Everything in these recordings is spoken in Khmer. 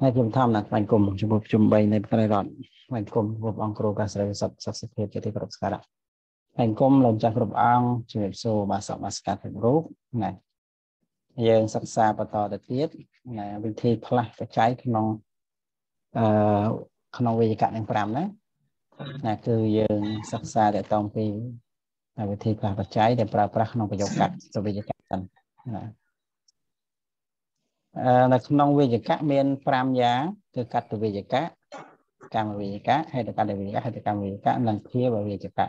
ហើយខ្ញុំធម្មណាស់បាញ់គុំជំនួបជំបីនៃប្រទេសរដ្ឋបាញ់គុំគ្រប់អង្គគ្រូកាសរីសັດសັດសិទ្ធិជាទីគ្រប់ស្ការៈបាញ់គុំលោកចាស់គ្រប់អង្គជំរាបសួរបាសកបាសកាទាំងរូបណាយើងសិក្សាបន្តទៅទៀតណាវិធីផ្លាស់បច្ច័យក្នុងអឺក្នុងវិជ្ជាទាំង5ណាណាគឺយើងសិក្សាតទៅពីវិធីផ្លាស់បច្ច័យដែលប្រើប្រាស់ក្នុងប្រយោគកាត់ទៅវិជ្ជាសិនណា នៅក្នុងវិជ្ជកមាន5យ៉ាងគឺកតវិជ្ជកកម្មវិជ្ជកហេតុកតវិជ្ជកហេតុកម្មវិជ្ជកនិងភាវវិជ្ជក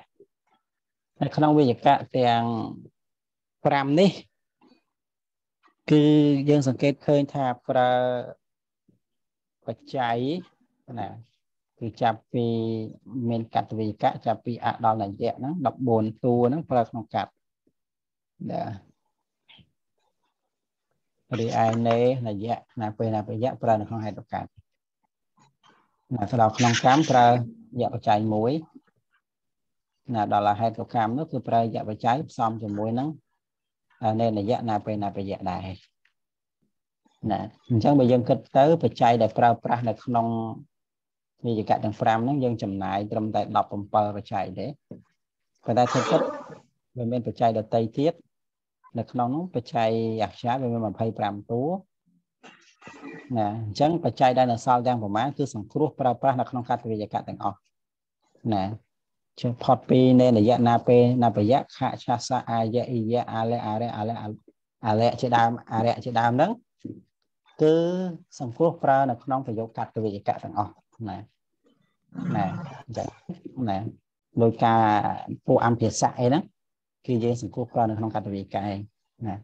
នៅក្នុងវិជ្ជកទាំង5នេះគឺយើងសង្កេតឃើញថាប្រើបច្ច័យណាគឺចាប់ពីមានកតវិជ្ជកចាប់ពីអដល់នយៈហ្នឹង14តួហ្នឹងប្រើក្នុងកតបាទ រីឯនេនយៈណាពេលណាពេលយៈប្រើនៅក្នុងហេតុកាត់ណាទៅដល់ក្នុងកម្មប្រើយៈបច្ច័យ1ណាដល់ហេតុកម្មនោះគឺប្រើយៈបច្ច័យផ្សំជាមួយនឹងនេនយៈណាពេលណាពេលយៈដែរណាអញ្ចឹងបើយើងគិតទៅបច្ច័យដែលប្រើប្រាស់នៅក្នុងវិជ្ជកទាំង5ហ្នឹងយើងចំណាយត្រឹមតែ17បច្ច័យទេប៉ុន្តែធ្វើគិតវាមានបច្ច័យដតីទៀត នៅក្នុងនោះបច្ច័យអក្សរវាមាន25តួណាអញ្ចឹងបច្ច័យដែលនៅសល់ទាំងប្រមាណគឺសង្គ្រោះប្រើប្រាស់នៅក្នុងកតវិជ្ជកទាំងអស់ណាជើផុតពីនៃនយៈណាពេលណាបយៈខឆាសៈអាយៈអ៊ីយៈអាលៈអារៈអាលៈអាលៈជាដើមអារៈជាដើមហ្នឹងគឺសង្គ្រោះប្រើនៅក្នុងប្រយោគកតវិជ្ជកទាំងអស់ណាណាអញ្ចឹងណាដោយការពួកអំភាសៈអីហ្នឹង គឺយើងសង្គ្រោះប្រើនៅក្នុងកតវិកាយណា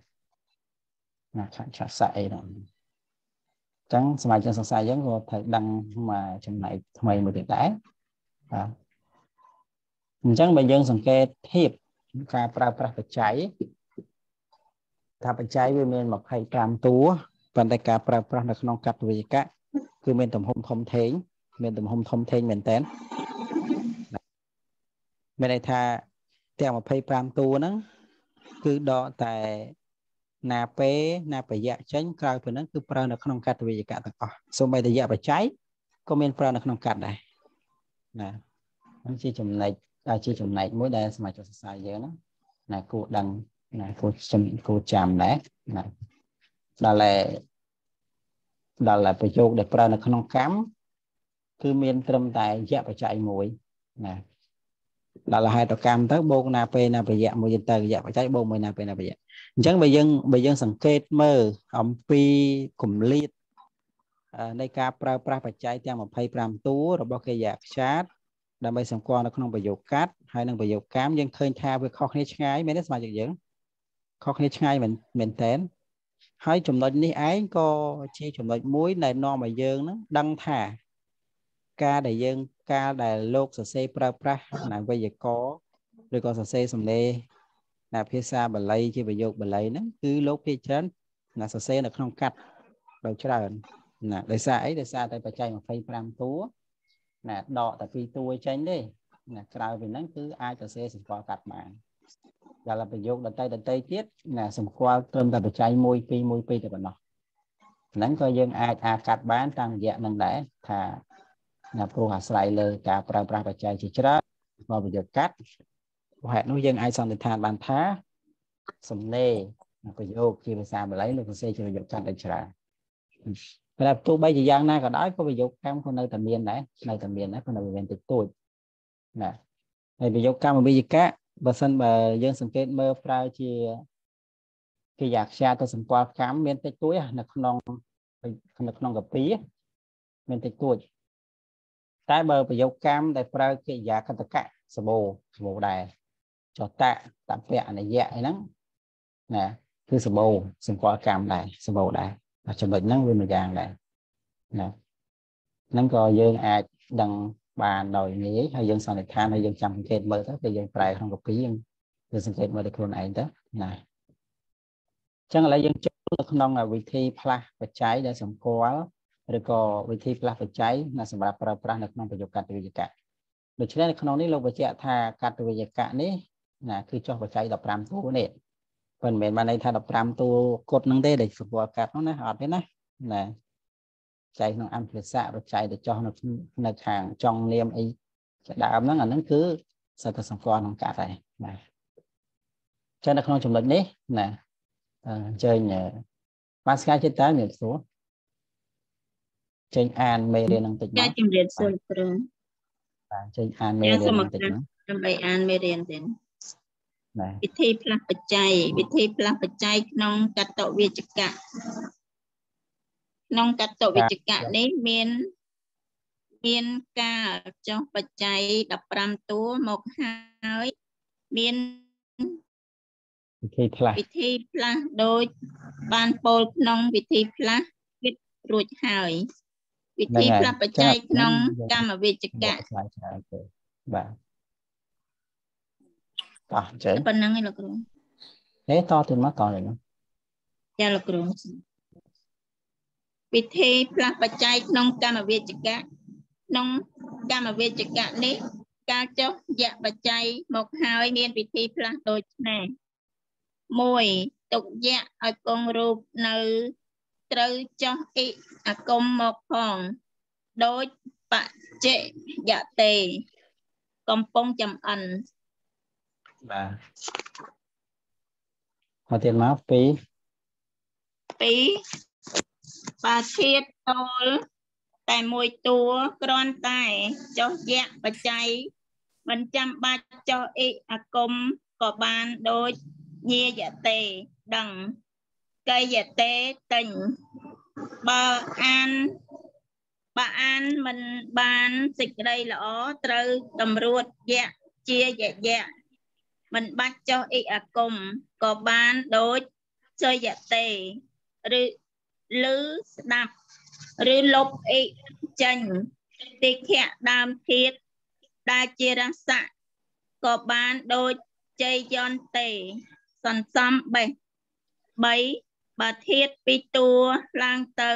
ណាខឆសៈអីហ្នឹងអញ្ចឹងសមាជិកសិក្សាយើងក៏ត្រូវដឹងមកចំណែកថ្មីមួយទៀតដែរបាទអញ្ចឹងបើយើងសង្កេតធៀបការប្រើប្រាស់បច្ច័យថាបច្ច័យវាមាន25តួប៉ុន្តែការប្រើប្រាស់នៅក្នុងកតវិកៈគឺមានទំហំធំធេងមានទំហំធំធេងមែនតើមានន័យថា ទាំង25តួហ្នឹងគឺដកតែណាពេណាបយៈចេញក្រៅពីហ្នឹងគឺប្រើនៅក្នុងកតវិយកៈទាំងអស់សូម្បីតែយៈបច្ច័យក៏មានប្រើនៅក្នុងកតដែរណាហ្នឹងជាចំណែកជាចំណែកមួយដែលសមាជិកសិក្សាយើងណាណាគួរដឹងណាគួរចាំគួរចាំដែរណាដល់តែដល់តែប្រយោគដែលប្រើនៅក្នុងកម្មគឺមានត្រឹមតែយៈបច្ច័យមួយណា ដល់ហេតុកម្មទៅបូកណាពេលណាប្រយៈមួយទៅរយៈបច្ច័យបូកមួយណាពេលណាប្រយៈអញ្ចឹងបើយើងបើយើងសង្កេតមើលអំពីគម្លាតនៃការប្រើប្រាស់បច្ច័យទាំង25តួរបស់កិរិយាខ្ចាតដើម្បីសម្គាល់នៅក្នុងប្រយោគកាត់ហើយនិងប្រយោគកម្មយើងឃើញថាវាខុសគ្នាឆ្ងាយមែនទេសមាជិកយើងខុសគ្នាឆ្ងាយមែនមែនតែនហើយចំណុចនេះឯងក៏ជាចំណុចមួយដែលនាំឲ្យយើងនឹងដឹងថា ការដែលយើងកាលដែលលោកសរសេរប្រើប្រាស់ណាវេយ្យាករណ៍ឬក៏សរសេរសំឡេងណាភាសាបាលីជាប្រយោគបាលីហ្នឹងគឺលោកភាគច្រើនណាសរសេរនៅក្នុងកាត់ដោយច្រើនណាដោយសារអីដោយសារតែបច្ច័យ25តួណាដកតែពីតួចេញទេណាក្រៅពីហ្នឹងគឺអាចសរសេរសម្គាល់កាត់បានដល់ប្រយោគដតីដតីទៀតណាសម្គាល់ត្រឹមតែបច្ច័យ1 2 1 2តែប៉ុណ្ណោះហ្នឹងក៏យើងអាចអាចកាត់បានតាមរយៈនឹងដែរថា ណាព្រោះអាស្រ័យលើការប្រើប្រាស់បច្ចេកជាច្រើនមកប្រយុទ្ធកាត់ហេតុនោះយើងអាចសន្និដ្ឋានបានថាសំណេរប្រយោគជាភាសាបាលីលោកសរសេរជាប្រយោគកាត់ដូចច្រើនប៉ុន្តែទោះបីជាយ៉ាងណាក៏ដោយក៏ប្រយោគកម្មក៏នៅតែមានដែរនៅតែមានដែរប៉ុន្តែវាមានតិចតួចណាហើយប្រយោគកម្មវិជ្ជកៈបើសិនបើយើងសង្កេតមើលប្រើជាកិរិយាខ្យាទៅសម្គាល់កម្មមានតិចតួចនៅក្នុងនៅក្នុងកពីមានតិចតួច តែបើប្រយោគកម្មដែលប្រើកិរិយាកតកៈសបោសបោដែរចតៈតពៈអនិយៈអីហ្នឹងណាគឺសបោសម្គាល់កម្មដែរសបោដែរចំណុចហ្នឹងវាមួយយ៉ាងដែរណាហ្នឹងក៏យើងអាចដឹងបានដោយងាយហើយយើងសន្និដ្ឋានហើយយើងចាំសង្កេតមើលទៅពេលយើងប្រែក្នុងកពីយើងយើងសង្កេតមើលទៅខ្លួនឯងទៅណាអញ្ចឹងឥឡូវយើងចូលទៅក្នុងវិធីផ្លាស់បច្ច័យដែលសម្គាល់ ឬក៏វិធីផ្លាស់បច្ច័យណាសម្រាប់ប្រើប្រាស់នៅក្នុងប្រយោគកតវិជ្ជកៈដូច្នេះនៅក្នុងនេះលោកបញ្ជាក់ថាកតវិជ្ជកៈនេះណាគឺចុះបច្ច័យ15តួនេះប៉ុន្តែមិនមែនបានន័យថា15តួគត់ហ្នឹងទេដែលសម្គាល់កាត់ហ្នឹងណាអត់ទេណាណាចែកក្នុងអន្តរស័កឬចែកទៅចោះនៅនៅខាងចុងនាមអីជាដើមហ្នឹងអាហ្នឹងគឺសិតតែសម្គាល់ក្នុងកាត់ហើយណាចឹងនៅក្នុងចំណុចនេះណាអញ្ជើញបានស្កាយចិត្តតើមានសួរ ចេញអានមេរៀននឹងតិចមកចាជំរាបសួរគ្រូបាទចេញអានមេរៀននឹងតិចមកដើម្បីអានមេរៀនទេវិធីផ្លាស់បច្ច័យវិធីផ្លាស់បច្ច័យក្នុងកតវិជ្ជកៈក្នុងកតវិជ្ជកៈនេះមានមានការចុះបច្ច័យ15តួមកហើយមានវិធីផ្លាស់វិធីផ្លាស់ដូចបានពោលក្នុងវិធីផ្លាស់គិតរួចហើយ វិធីផ្លាស់បច្ច័យក្នុងកម្មវិជ្ជកៈបាទតោះចេះប៉ុណ្ណឹងឯងលោកគ្រូហេតទៅមកតទៅមកចាលោកគ្រូវិធីផ្លាស់បច្ច័យក្នុងកម្មវិជ្ជកៈក្នុងកម្មវិជ្ជកៈនេះការចុះយៈបច្ច័យមកហើយមានវិធីផ្លាស់ដូចនេះ1ទុកយៈឲ្យគង់រូបនៅ ត្រូវចុះអ៊ីអាគមមកផងដូចបច្ចៈយៈទេកំពុងចំអិនបាទមកទៀតមក2 2បាធាតតូលតែមួយតួគ្រាន់តែចុះយៈបច្ច័យមិនចាំបាច់ចុះអ៊ីអាគមក៏បានដូចញាយតេដឹង កាយតេទិញបើអានបើអានមិនបានសេចក្តីល្អត្រូវតម្រួតយៈជាយយៈមិនបាច់ចុះអ៊ីអាគមក៏បានដូចចយតេឬឬស្ដាប់ឬលុបអ៊ីចេញតិខៈដើមធាតដែលជារស័កក៏បានដូចជ័យយន្តទេសន្សំបេះ3 បើធាតពីតួឡើងទៅ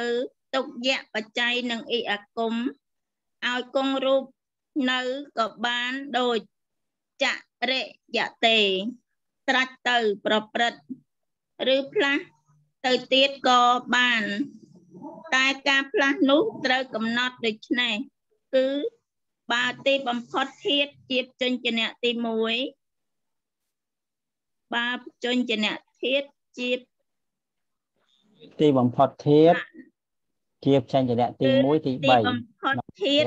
ទុកយៈបច្ច័យនឹងអ៊ីអាគមឲ្យគង់រូបនៅក៏បានដូចចរិយទេត្រាច់ទៅប្រព្រឹត្តឬផ្លាស់ទៅទៀតក៏បាន តែការផ្លាស់នោះត្រូវកំណត់ដូចនេះគឺបើទីបំផុតធាតជាចិញ្ចនៈទី1បើចិញ្ចនៈធាតជា ទីបំផុតធាតជាចិញ្ចនៈទី1ទី3ទីបំផុតធាត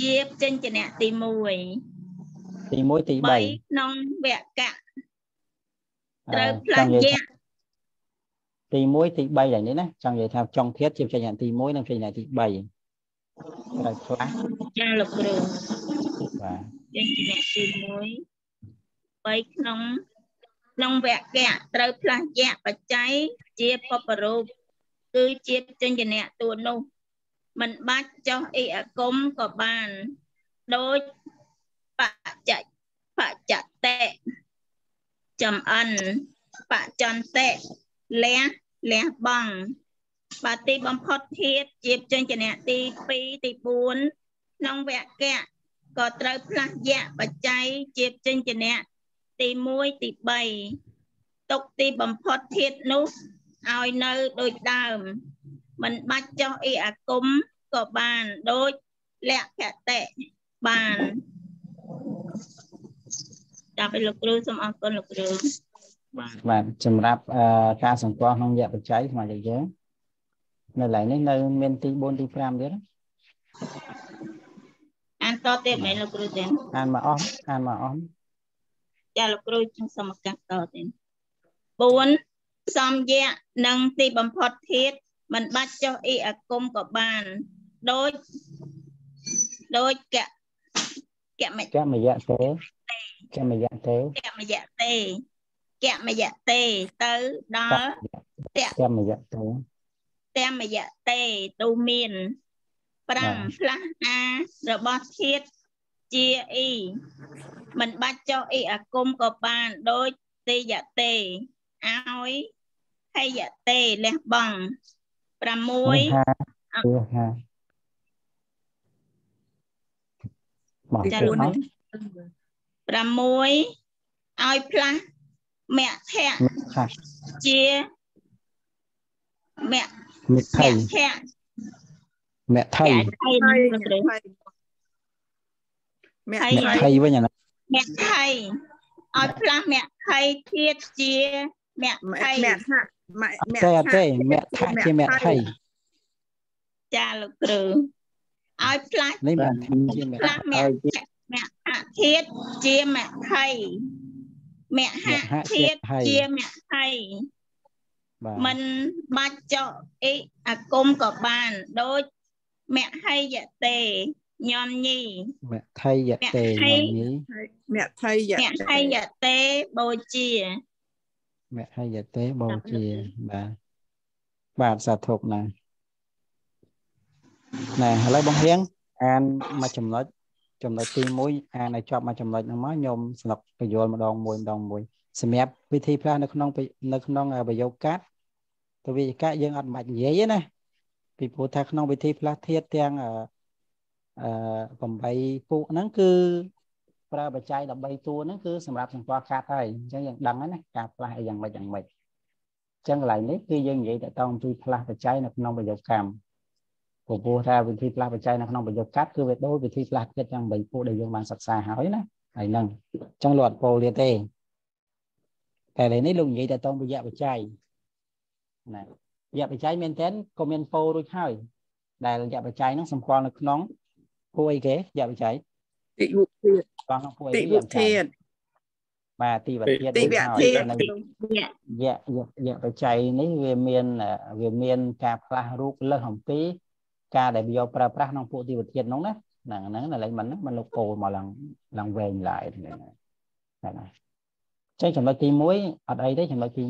ជាចិញ្ចនៈទី1ទី1ទី3ក្នុងវគ្គត្រូវផ្លាស់យៈទី1ទី3យ៉ាងនេះណាចង់និយាយថាចុងធាតជាផ្សេងទី1និងផ្សេងទី3ត្រូវផ្លាស់ចាលោកគ្រូបាទចេញជាអ្នកទី1 3ក្នុង ក្នុងវគ្គត្រូវផ្លាស់យៈបច្ច័យជាបបរូបគឺជាចិញ្ចនៈតួនោះមិនបាច់ចុះអ៊ីអាគមក៏បានដូចបច្ចៈបច្ចតេចំអិនបច្ចន្តិលះលះបងបាទទីបំផុតធាតជាចិញ្ចនៈទី2ទី4ក្នុងវគ្គក៏ត្រូវផ្លាស់យៈបច្ច័យជាចិញ្ចនៈ ទី1ទី3ទុកទីបំផុតធាតនោះឲ្យនៅដូចដើម មិនបាច់ចុះអ៊ីអាគមក៏បានដូចលក្ខតិបានចាប់ឲ្យលោកគ្រូសូមអរគុណលោកគ្រូបាទបាទសម្រាប់ការសង្កត់ក្នុងយៈបច្ច័យស្មើយើងនៅឡើយនេះនៅមានទី4ទី5ទៀតអានតទៀតមែនលោកគ្រូទេអានមកអស់អានមកអស់ ចាលោកគ្រូជំសូមឱកាសតទៀត4សំយៈនិងទីបំផុតធាតមិនបាច់ចុះអ៊ីអាគមក៏បានដូចដូចកកមកមយៈទេកមយៈទេកមយៈទេកមយៈទេទៅដល់តកមយៈទេតមយៈទេទូមាន5ផ្លាស់អារបស់ធាតជាអ៊ី មិនបាច់ចុះអ៊ីអាគមក៏បានដូចទេយៈទេឲ្យហេយៈទេលះបង់6បងចា6ឲ្យផ្លាស់មគ្គថាជាមគ្គមិថៃមគ្គមថៃថៃថៃលោកគ្រូថៃមថៃគ្គមថៃវិញអាណា មគ្គថៃឲ្យផ្លាស់មគ្គថៃទៀតជាមគ្គមថៃគ្គមគ្គមគ្គតែអត់ទេមថៃជាមថៃចាលោកគ្រូឲ្យផ្លាស់នេះមថៃជាមផ្លាស់មថៃគ្គមគ្គធាតជាមគ្គថៃមគ្គធាតជាមគ្គថៃបាទមិនបាច់ចុះអ៊ីអាគមក៏បានដូចមហិយតេ ញោមញីមថៃយតេញោមញីមគ្គថៃយមហិយតេបូជាមហិយតេបូជាបាទបាទសាធុណាណែឥឡូវបងហៀងអានមួយចំណុចចំណុចទី1អានឲ្យចប់មួយចំណុចហ្នឹងមកខ្ញុំស្លឹកបញ្យល់ម្ដងមួយម្ដងមួយសម្រាប់វិធីផ្លាស់នៅក្នុងនៅក្នុងប្រយោគកាត់ទៅវិជ្ជកយើងអត់បាច់និយាយទេណាពីព្រោះថាក្នុងវិធីផ្លាស់ធាតទាំង អឺអឺ8ពួកហ្នឹងគឺប្រើបច្ច័យ13តួហ្នឹងគឺសម្រាប់សម្គាល់កាត់ហើយអញ្ចឹងយើងដឹងហើយណាការផ្លាស់អីយ៉ាងម៉េចយ៉ាងម៉េចអញ្ចឹងកន្លែងនេះគឺយើងនិយាយតទៅអំពីផ្លាស់បច្ច័យនៅក្នុងប្រយោគកម្មព្រោះព្រោះថាវិធីផ្លាស់បច្ច័យនៅក្នុងប្រយោគកាត់គឺវាដូចវិធីផ្លាស់ធាតទាំង3ពួកដែលយើងបានសិក្សាហើយណាហើយហ្នឹងអញ្ចឹងលោកអត់ពោលទៀតទេតែឥឡូវនេះលោកនិយាយតទៅរយៈបច្ច័យណារយៈបច្ច័យមែនតើក៏មានពោលរួចហើយដែលរយៈបច្ច័យហ្នឹងសម្គាល់នៅក្នុង ពួកអីគេរយៈបច្ច័យតិវុធាតស្គាល់ក្នុងពួកអីតិគេវុធាតបាទទីវធាតតិវធាតនៅយៈយៈយៈយៈបច្ច័យនេះវាមានអឺវាមានការផ្លាស់រូបលើសអំពី ការដែលយកប្រើប្រាស់ក្នុងពួកទីវធាតនោះណាហ្នឹងហ្នឹងឥឡូវមិនហ្នឹងមិនលោកពោលមកឡើងឡើងវែងឡាយហ្នឹងហ្នឹងណាចឹងចំណុចទី1អត់អីទេចំណុចទី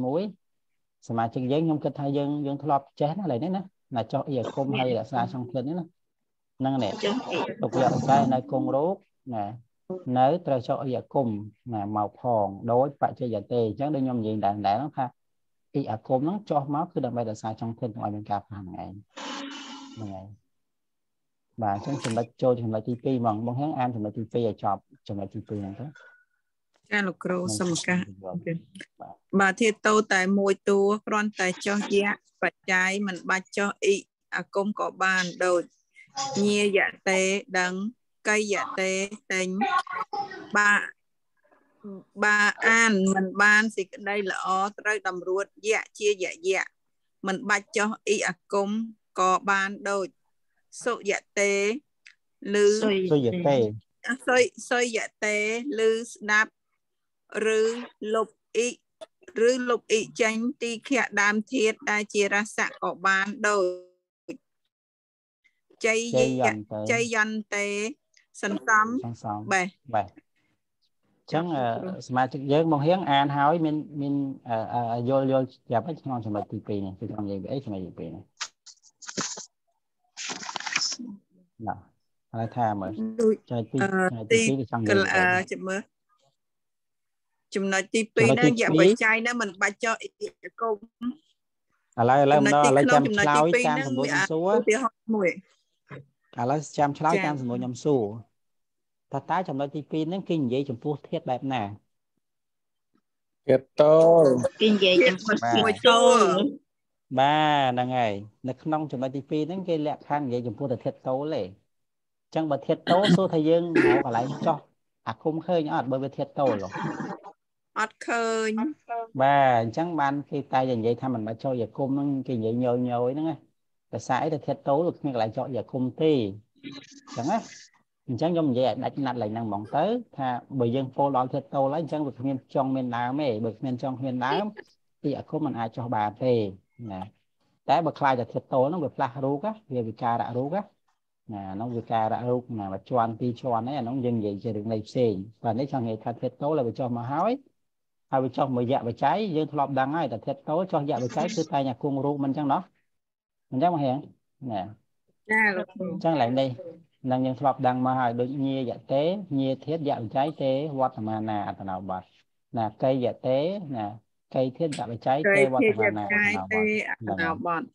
1សមាជិកយើងខ្ញុំគិតថាយើងយើងធ្លាប់ចេះណាឥឡូវនេះណាណាចុះអីអាគុំហើយរក្សាក្នុងខ្លួននេះណា ហ្នឹងនេះចុះអ៊ីលោកវាបច្ច័យនៅគង់រោគណានៅត្រូវចុះអីអាគុំណាមកផងដោយបច្ច័យទេអញ្ចឹងដូចខ្ញុំនិយាយដែរដែរហ្នឹងថាអីអាគុំហ្នឹងចុះមកគឺដើម្បីរក្សាចុងភេទកុំឲ្យមានការផ្លាស់ហ្នឹងឯងហ្នឹងហើយបាទអញ្ចឹងចំណុចចូលចំណុចទី2ហ្មងបងហៀងអានចំណុចទី2ឲ្យចប់ចំណុចទី2ហ្នឹងទៅចាលោកគ្រូសូមឱកាសបាទបាទធាតុតូតែមួយតួគ្រាន់តែចុះយៈបច្ច័យមិនបាច់ចុះអ៊ីអាគមក៏បានដូច ញាយតេដឹងកៃយតេតែញបាបាអានមិនបានសេចក្តីល្អត្រូវតម្រួតយៈជាយៈយៈមិនបាច់ចុះអ៊ីអាគមក៏បានដូចសុយតេឬសុយសុយទេសុយសុយតេឬស្ដាប់ឬលុបអ៊ីឬលុបអ៊ីចេញទីខៈដើមធាតដែលជារស័កក៏បានដូច ជ័យជ័យយន្តទេជ័យយន្តេសន្សំសងសំបេះបាទអញ្ចឹងអឺសមាជិកយើងបងហៀងអានហើយមានមានអឺអឺយល់យល់ចាប់ហើយក្នុងចំណុចទី2នេះគឺខ្ញុំនិយាយពីអីចំណុចទី2នេះណាហើយថាមើលដូចចំណុចទីអឺចំណុចទីទី2គឺចង់និកយាយលពីអីអឺចាំមើលចំណុចទីចំណុច2ទីហ្នឹងយៈពីរបច្ច័យហ្នឹងមិនបាច់ចុះអ៊ីកុំឥឡូវឥឡូវម្ដងឥឡូវចាំចំណុចឆ្លើយទីពីរតាមហ្នឹងសំណួរវាខ្ញុំសួរឧទាហរណ៍មួយ ឥឡូវចាំឆ្លើយចា៎តាមសំណួរខ្ញុំសួរថាតើចំណុចទី2ហ្នឹងគេនិយាយចំពោះធាតុបែបណាទៀតតូលគេនិយាយចំពោះបាទមួយតូលបាទហ្នឹងហើយនៅក្នុងចំណុចទី2ហ្នឹងគេលក្ខខណ្ឌនិយាយចំពោះតែធាតុតូលទេអញ្ចឹងបើធាតុតូលសួរថាយើងមកកន្លែងចោះអាគុំឃើញអត់បើវាធាតុតូលហ៎អត់ឃើញបាទអញ្ចឹងបានគេតែនិយាយថាមិនបាច់ចុះយាគុំហ្នឹងគេនិយាយញយញយហ្នឹងណា ភាសាអីទៅធាតុតូលគ្មានកន្លែងចុះយាគុំទេអញ្ចឹងណាអញ្ចឹងខ្ញុំនិយាយឲ្យដាច់ណាត់ឡើងហ្នឹងហ្មងទៅថាបើយើងពោលដល់ធាតុតូលហើយអញ្ចឹងវាគ្មានចុងមានដើមទេបើគ្មានចុងគ្មានដើមទីអាគុំมันអាចចុះបានទេណាតែបើខ្លាចតែធាតុតូលហ្នឹងវាផ្លាស់រូបណាវាវិការៈរូបណាណាហ្នឹងវិការៈរូបណាមួយជាន់ពីរជាន់ហ្នឹងអាហ្នឹងយើងនិយាយជារឿងនៃផ្សេងបាទនេះចង់និយាយថាធាតុតូលឲ្យវាចុះមកហើយហើយវាចុះមួយយៈបច្ច័យយើងធ្លាប់ដឹងហើយតែធាតុតូលចុះយៈបច្ច័យគឺតែញ៉ាគង់រូបមិនអញ្ចឹងណោះមិន អញ្ចឹងមកហៀងណែចាលោកគ្រូអញ្ចឹងឡើងនេះនឹងយើងធ្លាប់ដឹងមកហើយដូចញាយៈទេញាធាតុយៈបច្ច័យទេវត្តមានាអត្តនោបត្តិណាកៃយៈទេណាកៃធាតុយៈបច្ច័យគេទេវត្តជាមាយនាអកាយត្តនោបទេត្តិអត្តនោបត្តិ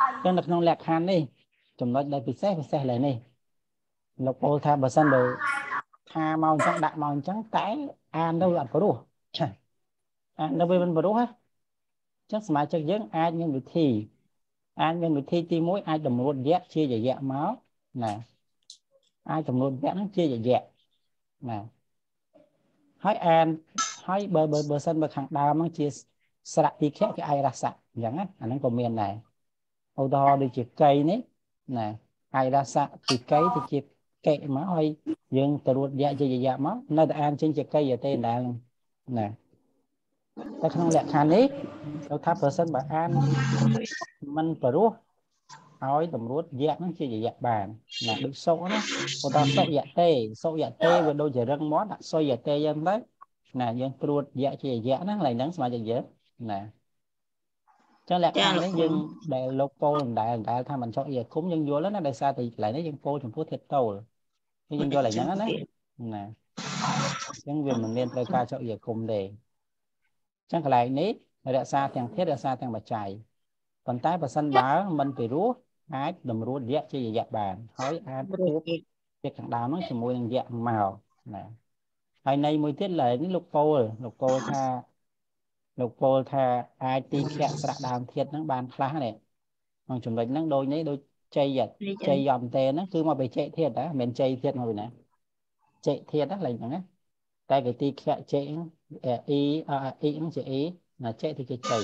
អញ្ចឹងនៅក្នុងលក្ខខណ្ឌនេះចំណុចដែលពិសេសពិសេសលើនេះលោកពោលថាបើសិនបើថាមកអញ្ចឹងដាក់មកអញ្ចឹងតែអានទៅវាអត់ព្រោះអានៅពេលមិនបរុះណាអញ្ចឹងសមាជិកយើងអាចមានវិធី អាចមានវិធីទី1អាចតម្រួតយៈជាយយៈមកណាអាចតម្រួតយៈហ្នឹងជាយយៈណាហើយអានហើយបើបើបើសិនបើខាងដើមហ្នឹងជាស្រៈទីខៈគេអាយរសៈអញ្ចឹងណាអាហ្នឹងក៏មានដែរឧទាហរណ៍ដូចជាកៃនេះណាអាយរសៈទីកៃទៅជាកេមកហើយយើងទៅរួតយៈជាយយៈមកនៅតែអានចេញជាកៃយទេដែរណា តែក្នុងលក្ខខណ្ឌនេះគេថាប្រសិនបើអានមិនព្រោះឲ្យតម្រួតយៈហ្នឹងជាយៈបានណាដូចសុកណាគាត់ថាសុកយៈទេសុកយៈទេវាដូចជារឹងមាត់ដាក់សុយយៈទេយ៉ាងទៅណាយើងព្រួតយៈជាយៈណាឡើយហ្នឹងស្មើជាយៈណាចឹងលក្ខខណ្ឌនេះយើងដែលលោកពោលមិនដែលដែលថាមិនចុះយៈគុំយើងយល់ណាដោយសារតែកន្លែងនេះយើងពោលចំពោះធាតុតូលយើងយល់តែយ៉ាងណាណាចឹងវាមិនមានត្រូវការចុះយៈគុំទេ ចឹងកន្លែងនេះរក្សាទាំងធាតុរក្សាទាំងបច្ច័យប៉ុន្តែបើសិនបើមិនពីរោះអាចតម្រួតយៈជាយៈបាន ហើយអាចព្រួតពាក្យខាងដើមហ្នឹងជាមួយនឹងយៈមកណាហើយនៃមួយទៀតឡើយនេះលោកពោលលោកពោលថាលោកពោលថាអាចទីខៈស្រៈដើមធាតុហ្នឹងបានខ្លះនេះក្នុងចំណុចហ្នឹងដូចនេះដូចជ័យជ័យយំទេហ្នឹងគឺមកពីជ័យធាតុណាមិនមែនជ័យធាតុមកពីណាជ័យធាតុណាឡើយហ្នឹងណាតែគេទីខៈជ័យ អ៊ីអ៊ីហ្នឹងជាអ៊ីណាជ័យទៅជាជ័យ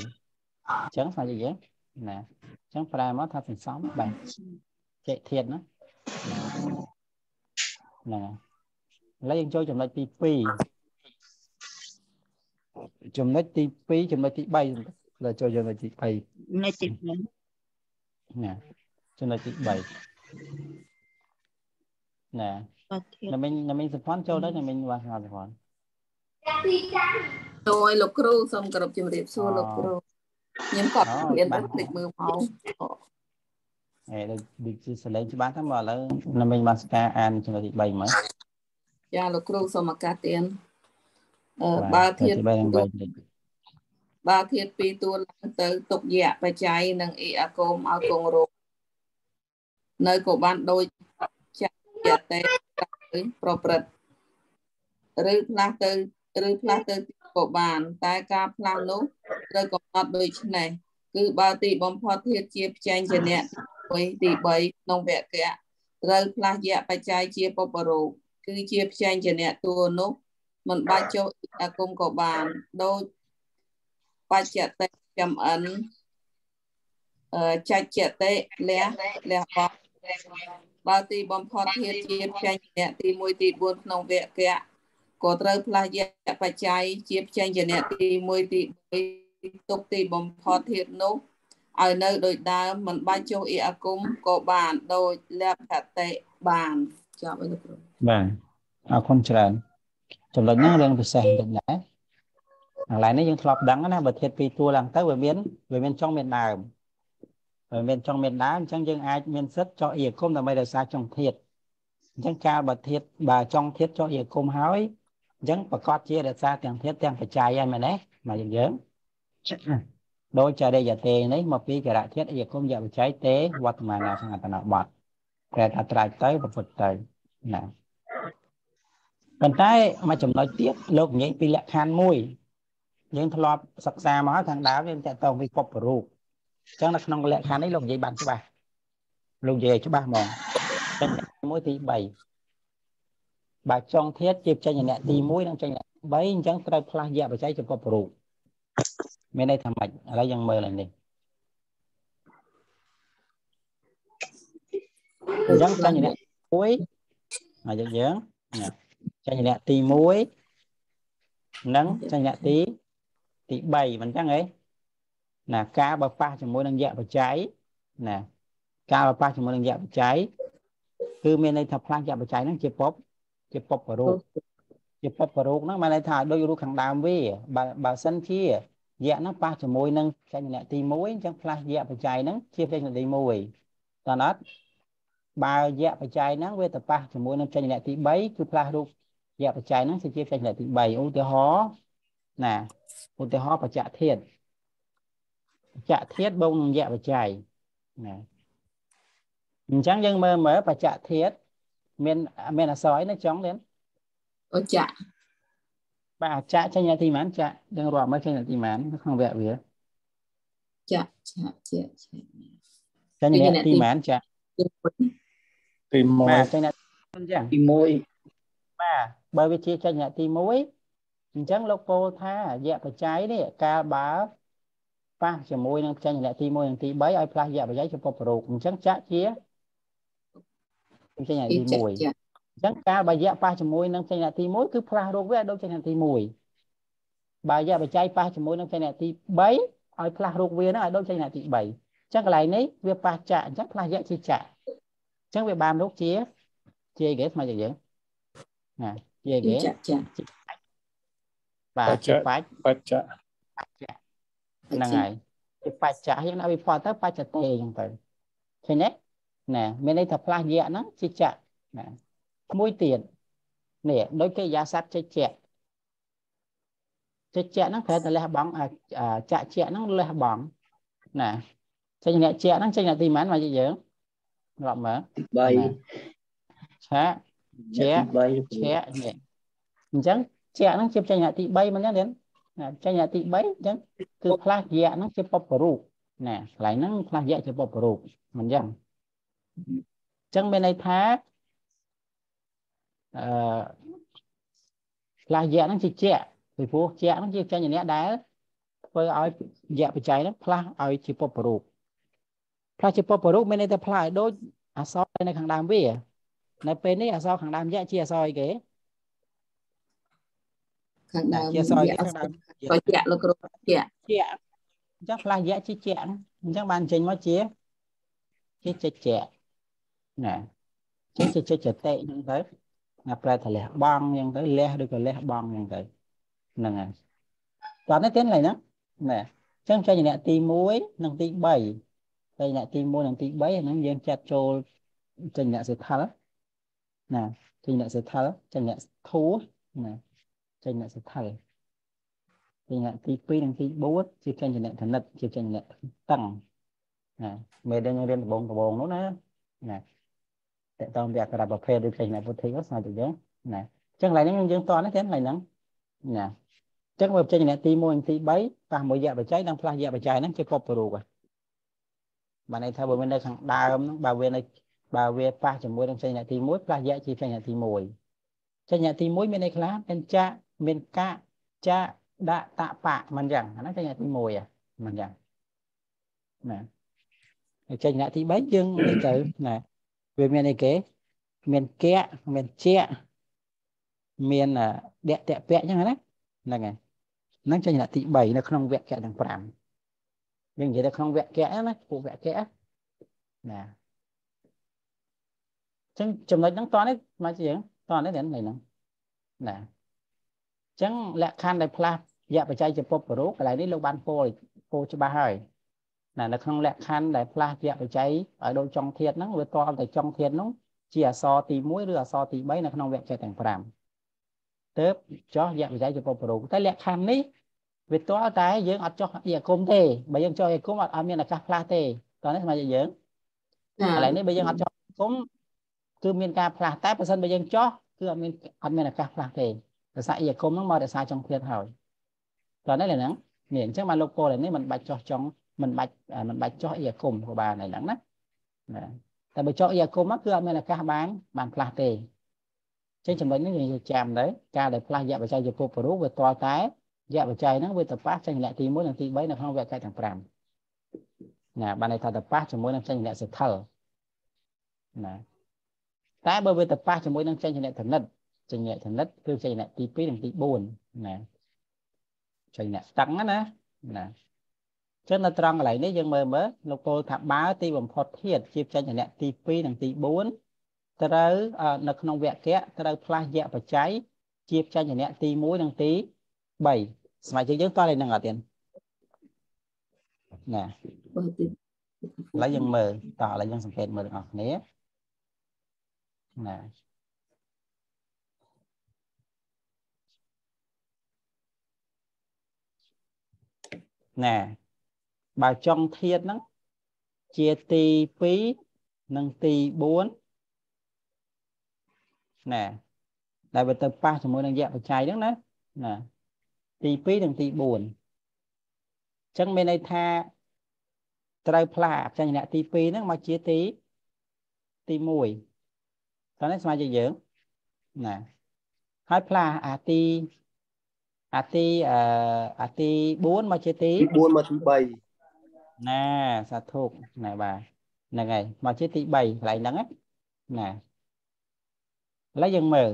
អញ្ចឹងស្មើជាយើងណាអញ្ចឹងប្រែមកថាសន្សំបាទជ័យធាតុណាណាឥឡូវយើងចូលចំណុចទី2ចំណុចទី2ចំណុចទី3លើចូលចំណុចទី3ចំណុចទី3ណាចំណុចទី3ណាណាមិញណាមិញសុផាន់ចូលទៅណាមិញវាសនាសុផាន់ ចូលឲ្យលោកគ្រូសូមគោរពជំរាបសួរលោកគ្រូខ្ញុំក៏មានតែភ្លេចមើលផងអេដូចជាសលេងច្បាស់ហ្នឹងមកឥឡូវណាមិញបានស្ការអានចំណុចទី3មកចាលោកគ្រូសូមឱកាសទានបើធាតបើធាតពីរតួឡើងទៅទុកយៈបច្ច័យនិងអ៊ីអាកុមឲ្យគង់រោនៅក៏បានដូចចាក់យៈតេប្រព្រឹត្តឬផ្លាស់ទៅ ឬផ្លាស់ទៅក៏បាន តែការផ្លាស់នោះត្រូវកំណត់ដូចនេះគឺបើទីបំផុតធាតជាផ្ចែងជាអ្នកទី3ក្នុងវគ្គៈត្រូវផ្លាស់យៈបច្ច័យជាបបរោគឺជាផ្ចែងជាអ្នកតួនោះមិនបាច់ចូលអាគមក៏បានដូចបច្ចតិចំអិនអឺចច្ចតិលះលះបោបើទីបំផុតធាតជាផ្សេងអ្នកទី1ទី4ក្នុងវគ្គៈ ក៏ត្រូវផ្លាស់យៈបច្ច័យជាផ្សេងជាអ្នកទី1ទី3ទុកទីបំផុតធាតនោះឲ្យនៅដូចដើមមិនបាច់ចុះអ៊ីអាគុំក៏បានដូចលះកតិបានចាប់ឲ្យលោកគ្រូបាទអរគុណច្រើនចំណុចហ្នឹងរឿងពិសេសបន្តិចដែរកន្លែងនេះយើងធ្លាប់ដឹងណាបើធាតពីរតួឡើងទៅវាមានវាមានចុងមានដើមវាមានចុងមានដើមអញ្ចឹងយើងអាចមានសិទ្ធចោះអ៊ីគុំដើម្បីរក្សាចុងធាតអញ្ចឹងកាលបើធាតបើចុងធាតចោះអ៊ីគុំហើយ អញ្ចឹងប្រកាសជារក្សាទាំងធាតទាំងបច្ច័យហើយមែនទេមកយើងយើងដោយចរិយទេនេះមកពីករៈធាតអ៊ីគុំយៈបច្ច័យទេវត្តមានាសង្កតនបត់តែថាត្រាច់ទៅប្រពុតទៅណាប៉ុន្តែមួយចំណុចទៀតលោកនិយាយពីលក្ខខណ្ឌមួយយើងធ្លាប់សិក្សាមកខាងដើមយើងតកតងពីពពរូបអញ្ចឹងនៅក្នុងលក្ខខណ្ឌនេះលោកនិយាយបានច្បាស់លោកនិយាយច្បាស់ហ្មងចឹងមួយទី3 បើចុងធាតជាចេញអ្នកទី1និងចេញអ្នក3អញ្ចឹងត្រូវផ្លាស់យៈបច្ច័យចំពោះរូបមានន័យថាម៉េចឥឡូវយើងមើលឡើងនេះអញ្ចឹងចេញអ្នក1មកយើងយើងណាចញ្ញៈទី1និងចញ្ញៈទីទី3មិនចឹងហ៎ណាការបើប៉ះជាមួយនឹងយៈបច្ច័យណាការបើប៉ះជាមួយនឹងយៈបច្ច័យគឺមានន័យថាផ្លាស់យៈបច្ច័យហ្នឹងជាពព ជាពពរូបជាពពរូបហ្នឹងមានន័យថាដូចរូបខាងដើមវាបើបើសិនជាយៈហ្នឹងប៉ះជាមួយនឹងចញ្ញៈទី1អញ្ចឹងផ្លាស់យៈបច្ច័យហ្នឹងជាចញ្ញៈទី1តើអត់បើយៈបច្ច័យហ្នឹងវាទៅប៉ះជាមួយនឹងចញ្ញៈទី3គឺផ្លាស់រូបយៈបច្ច័យហ្នឹងគឺជាផ្នែកទី3ឧទាហរណ៍ណាឧទាហរណ៍បច្ចៈធាតបច្ចៈធាតបូកនឹងយៈបច្ច័យណាអញ្ចឹងយើងមើលមើលបច្ចៈធាត មានមានអសរអីនៅចុងទៀតបច្ចៈបាទចាក់ចេញអ្នកទីម៉ានចាក់យើងរាប់មើលចេញអ្នកទីម៉ាននៅក្នុងវគ្គវាចាក់ចាក់ចាក់ចាក់ចេញអ្នកទីម៉ានចាក់ទីបាទ1ចេញអ្នកអញ្ចឹងទី1បាទបើវាជាចេញអ្នកទី1អញ្ចឹងលោកពោលថាយៈបច្ច័យនេះកាលបើប៉ះជាមួយនឹងចេញអ្នកទី1និងទី3ឲ្យផ្លាស់យៈបច្ច័យចំពោះប្ររូបអញ្ចឹងចាក់ជា ចេញអ្នកទី1ចាក់ចាក់អញ្ចឹងកាលបើយៈប៉ះជាមួយនឹងចេញអ្នកទី1គឺផ្លាស់រូបវាឲ្យដូចចេញអ្នកទី1បើយៈបច្ច័យប៉ះជាមួយនឹងចេញអ្នកទី3ឲ្យផ្លាស់រូបវានឹងឲ្យដូចចេញអ្នកទី3អញ្ចឹងកន្លែងនេះវាប៉ះចាក់អញ្ចឹងផ្លាស់យៈជាចាក់អញ្ចឹងវាបានរូបជាជាអីគេស្មើជាយើងណាជាអីគេចាក់ចាក់បាទជាបាច់បច្ចៈហ្នឹងហើយជាបច្ចៈយើងដាក់វិផតទៅបច្ចតេអញ្ចឹងទៅឃើញទេ ណាមានន័យថាផ្លាស់យៈហ្នឹងជាចៈណាមួយទៀតនេះដូចកិរិយាសព្ទចេចៈចេចៈហ្នឹងត្រូវតែលះបង់អាអាចៈជៈហ្នឹងលះបង់ណាចេញអ្នកជៈហ្នឹងចេញអ្នកទីម៉ានមកជាយើងរាប់មើល3ឆាជៈ3ជៈនេះអញ្ចឹងជៈហ្នឹងជាចេញអ្នកទី3មិនចឹងទេណាចេញអ្នកទី3អញ្ចឹងគឺផ្លាស់យៈហ្នឹងជាពពរូបណាកន្លែងហ្នឹងផ្លាស់យៈជាពពរូបមិនចឹងអញ្ចឹង មានន័យថាអឺផ្លាស់យៈហ្នឹងជាជៈពីព្រោះជៈហ្នឹងជាចេញអ្នកដែលធ្វើឲ្យយៈបច្ច័យហ្នឹងផ្លាស់ឲ្យជាពពរូបផ្លាស់ជាពពរូបមានន័យថាផ្លាស់ឲ្យដូចអក្សរនៅខាងដើមវា នៅពេលនេះអក្សរខាងដើមយៈជាអក្សរអីគេខាងដើមជាអក្សរអីយៈខាងដើមក៏ចាក់លោកគ្រូចាក់ជាអញ្ចឹងផ្លាស់យៈជាជាអញ្ចឹងបានចេញមកជាជាចេចៈ ណាជាជាចេចតិអញ្ចឹងទៅណាប្រែថាលះបងអញ្ចឹងទៅលះឬក៏លះបងអញ្ចឹងទៅហ្នឹងហើយតោះនេះទៀតឡើយណាណាអញ្ចឹងចេញអ្នកទី1និងទី3តែអ្នកទី1និងទី3ហ្នឹងយើងចាត់ចូលចេញអ្នកសិទ្ធិណាចេញអ្នកសិទ្ធិចេញអ្នកធូណាចេញអ្នកសិទ្ធិជាអ្នកទី2និងទី4ជាចេញជាអ្នកធនិតជាចេញអ្នកតឹងណាមេដែលយើងរៀនដំបងដំបងនោះណាណា តើតើវាអក្សរប្រភេទដូចចេញអ្នកពុទ្ធិក៏ស្មើទៅយើងណាអញ្ចឹងឡើយហ្នឹងយើងតនេះទេឡើយហ្នឹងណាអញ្ចឹងបើចេញអ្នកទី1និងទី3ប៉ះមួយយៈបច្ច័យនិងផ្លាស់យៈបច្ច័យហ្នឹងជាពពរូបហ្នឹងបានន័យថាបើវានៅខាងដើមហ្នឹងបើវានៅបើវាប៉ះជាមួយនឹងចេញអ្នកទី1ផ្លាស់យៈជាចេញអ្នកទី1ចេញអ្នកទី1មានន័យខ្លះមានចាមានកចាដាក់តបៈមិនចឹងអាហ្នឹងចេញអ្នកទី1ហ៎មិនចឹងណាហើយចេញអ្នកទី3យើងនេះទៅណា វាមានអីគេ មានកៈមានជាមានដកតពៈចឹងណាហ្នឹងហើយហ្នឹងចេញអ្នកទី3នៅក្នុងវគ្គទាំង5យើងនិយាយទៅក្នុងវគ្គណាពួកវគ្គណាចឹងចំណុចហ្នឹងតនេះមកជាយើងតនេះហ្នឹងហ្នឹងណាចឹងលក្ខខណ្ឌដែលផ្លាស់យៈបច្ច័យចំពោះប្ររូបកន្លែងនេះលោកបានពោលពោលច្បាស់ហើយ ណានៅក្នុងលក្ខខណ្ឌដែលផ្លាស់យៈបច្ច័យឲ្យដូចចុងធាតហ្នឹងវាតតែចុងធាតហ្នឹងជាអក្សរទី1ឬអក្សរទី3នៅក្នុងវគ្គទាំង5ទៅចោះយៈបច្ច័យចំពោះប្ររូបតែលក្ខខណ្ឌនេះវាតតែយើងអត់ចោះអិយគុំទេបើយើងចោះអិយគុំអត់មានឱកាសផ្លាស់ទេតោះនេះស្មើជាយើងកន្លែងនេះបើយើងអត់ចោះគុំគឺមានការផ្លាស់តែបើសិនបើយើងចោះគឺអត់មានអត់មានឱកាសផ្លាស់ទេរសាអិយគុំហ្នឹងមករក្សាចុងធាតហើយតើនេះឡើយហ្នឹងនេះអញ្ចឹងបានលោកពលនេះមិនបាច់ចោះចុង មិនបាច់មិនបាច់ចោះអ៊ីគុំក៏បានហើយហ្នឹងណាណាតែបើចោះអ៊ីគុំគឺអត់មានឱកាសបានបានផ្លាស់ទេអញ្ចឹងចំណុចនេះយើងចាំទៅការដែលផ្លាស់យៈបច្ច័យជាពុបរូបវាតតែយៈបច្ច័យហ្នឹងវាទៅប៉ះចេញលក្ខទី1និងទី3នៅក្នុងវគ្គទាំង5ណាបានន័យថាទៅប៉ះជាមួយនឹងចេញលក្ខសិទ្ធិណាតែបើវាទៅប៉ះជាមួយនឹងចេញលក្ខធនិតចេញលក្ខធនិតគឺចេញលក្ខទី2និងទី4ណាចេញអ្នកតឹងណាណា ចឹងនៅត្រង់កន្លែងនេះយើងមើលមើលលោកពោលថាបើទីបំផុតធាតជាចេញជាអ្នកទី2និងទី4ត្រូវនៅក្នុងវគ្គត្រូវផ្លាស់យៈបច្ច័យជាចេញជាអ្នកទី1និងទី3ស្មើជាងយើងតើឯនឹងអត់ទៀតណាបើទីឥឡូវយើងមើលតើឥឡូវយើងសង្កេតមើលទាំងអស់គ្នាណាណា បើចុងធាតហ្នឹងជាទី2និងទី4ណាដែលវាទៅប៉ះជាមួយនឹងយៈបច្ច័យហ្នឹងណាណាទី2និងទី4អញ្ចឹងមានន័យថាត្រូវផ្លាស់អញ្ចឹងអ្នកទី2ហ្នឹងមកជាទីទី1តើនេះស្មើជាយើងណាហើយផ្លាស់អាទីអាទីអឺអាទី4មកជាទីទី4មកទី3 ណាសាធុណាបាទហ្នឹងហើយមកជាទី3កន្លែងហ្នឹងណាឥឡូវយើងមើល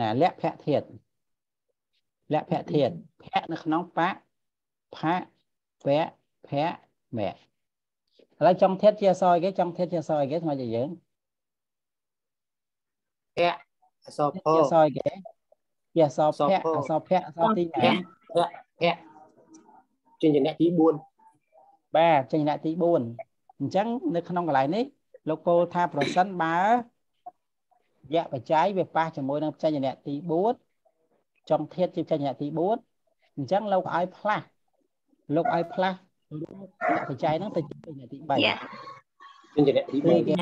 ណាលក្ខភធាតុលក្ខភធាតុភៈនៅក្នុងបៈផៈវៈភៈមៈឥឡូវចុងធាតុជាអសរគេចុងធាតុជាអសរគេស្មើជាយើងភៈអសរផជាអសរគេជាអសរភៈអអសសររភៈអសរទីណាភៈភៈភៈជាអ្នកទី4 បាទចេញអ្នកទី4អញ្ចឹងនៅក្នុងកន្លែងនេះលោកពោលថាប្រសិនបើយៈបច្ច័យវាប៉ះជាមួយនឹងចេញអ្នកទី4ចុងធាតជាចេញអ្នកទី4អញ្ចឹងលោកឲ្យផ្លាស់លោកឲ្យផ្លាស់យៈបច្ច័យហ្នឹងទៅជាចេញអ្នកទី3យ៉ាជាអ្នកទីគឺគេ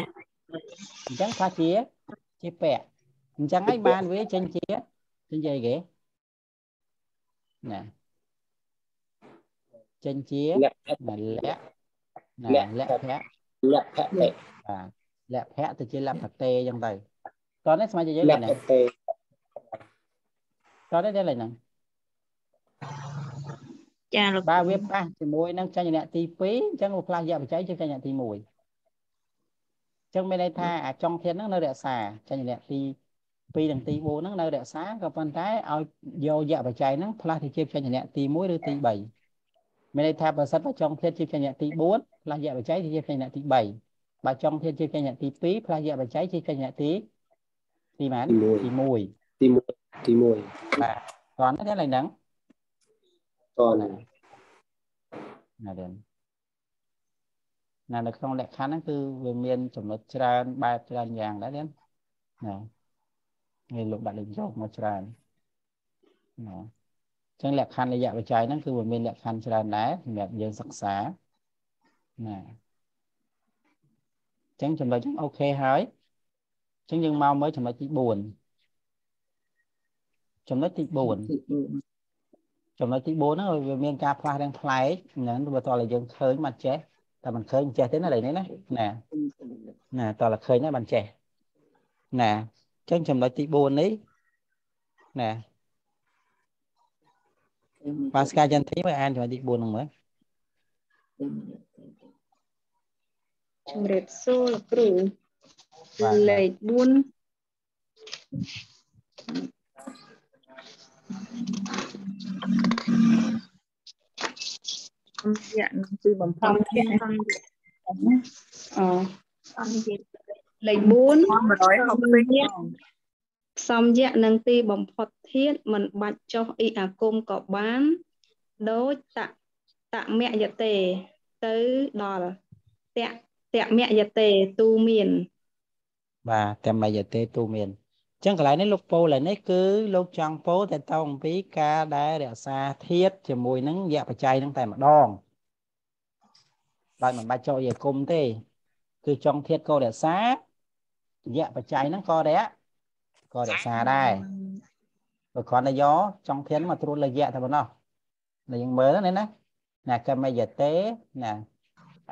អញ្ចឹងខ្លះជាជាពៈអញ្ចឹងហើយបានវាចេញជាចេញជាអីគេណា ចេញជា3លក្ខណាលក្ខណាលក្ខលក្ខភៈលក្ខៈបាទលក្ខភៈទៅជាលក្ខតេអញ្ចឹងទៅតោះនេះស្មើជាយើងលណាក្ខតេតោះនេះដល់ហ្នឹងចាលោកបើវាប៉ះជាមួយនឹងចញ្ញនៈទី2អញ្ចឹងវាផ្លាស់យៈបច្ច័យជាចញ្ញនៈទី1អញ្ចឹងមានន័យថាអាចុងធានហ្នឹងនៅរក្សាចញ្ញនៈទី2និងទី4ហ្នឹងនៅរក្សាក៏ប៉ុន្តែឲ្យយកយៈបច្ច័យហ្នឹងផ្លាស់ទៅជាចញ្ញនៈទី1ឬទី3 មានន័យថាបើសិនបើចុងធានជាចញ្ញនៈទី4ផ្លាស់យៈបច្ច័យទៅជាចញ្ញនៈទី3បើចុងធានជាចញ្ញនៈទី2ផ្លាស់យៈបច្ច័យជាចញ្ញនៈទីទីម៉ានទី1ទី1ទី1ទី1បាទគ្រាន់តែឡើយហ្នឹងតនណាដែរណានៅក្នុងលក្ខខណ្ឌហ្នឹងគឺវាមានចំណុចច្រើនបែបច្រើនយ៉ាងដែរណាណានេះលោកដាក់លេខយកមកច្រើនណាអញ្ចឹងលក្ខខណ្ឌរយៈបច្ច័យហ្នឹងគឺវាមានលក្ខខណ្ឌច្រើនដែរសម្រាប់យើងសិក្សាណាអញ្ចឹងចំណុចហ្នឹងអូខេហើយអញ្ចឹងយើងមកមើលចំណុចទី4ចំណុចទី4ទី4ចំណុចទី4ហ្នឹងវាមានការផ្លាស់រាងប្លែកហ្នឹងបើតើយើងឃើញមិនចេះតែមិនឃើញចេះទេណាឡើយនេះណាណាណាតើឃើញណាមិនចេះណាអញ្ចឹងចំណុចទី4នេះណា បាស្កាចន្ទធីមើលអានចំណុចទី4ហ្នឹងមើលជំរាបសួរលោកគ្រូបាទលេខ4យៈនឹងទីបំផុសំតធានសំអូសំធានលេខ4 160ផ្សំយៈនឹងទីបំផុតធាតមិនបាច់ចុះអ៊ីអាគមក៏បានដូចតតមយតេទៅដល់តតមយតេទូមាន បាទតែមយទេទូមានអញ្ចឹងកន្លែងនេះលោកពោលឡើយនេះគឺលោកចង់ពោលតែតអំពីការដែលរក្សាធាតជាមួយនឹងយៈបច្ច័យហ្នឹងតែម្ដងដោយមិនបាច់ចុះអ៊ីអាគមទេ គឺចុងធាតក៏រក្សាយៈបច្ច័យហ្នឹងក៏រក ក៏រក្សាដែរបើគ្រាន់តែយកចុងធានមកត្រួតលើយៈតែប៉ុណ្ណោះតែយើងមើលនេះណាណាកម្មយតេណា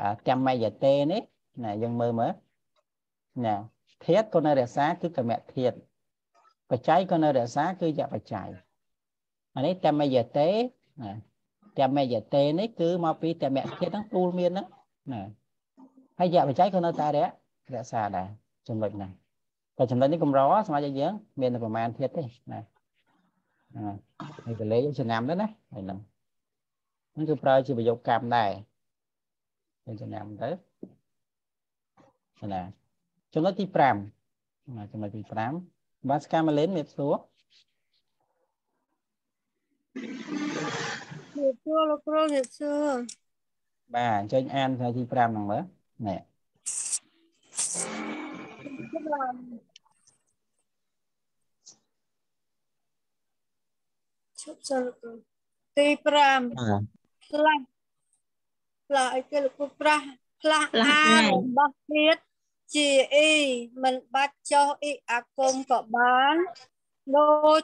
អាកម្មយតេនេះណាយើងមើលមើលណាធាតក៏នៅរក្សាគឺកម្មធាតបច្ច័យក៏នៅរក្សាគឺយៈបច្ច័យអានេះកម្មយតេណាកម្មយតេនេះគឺមកពីកម្មធាតហ្នឹងទូលមានហ្នឹងណាហើយយៈបច្ច័យក៏នៅតែរករក្សាដែរចំណុចហ្នឹង តែចំណុចនេះកម្រសមាជិកយើងមានតែប្រមាណធាតទេណាអាហើយកលេយើងចំណាំដែរណាហើយហ្នឹងហ្នឹងគឺប្រើជាប្រយោគកម្មដែរយើងចំណាំទៅណាចំណុចទី5ណាចំណុចទី5បាទស្កាម៉ាឡេនមេបសួរលោកគ្រូលោកគ្រូជំរាបសួរបាទអញ្ចឹងអានថ្ងៃទី5ហ្នឹងមើលណែឈប់សិនលោកគ្រូ ទី5បាទផ្លាស់ផ្លាស់អីគេលោកគ្រូប្រាស់ផ្លាស់ផ្លាស់អាថ្ងៃរបស់ទៀតជាអ៊ីមិនបាច់ចុះអ៊ីអាគមក៏បានដូច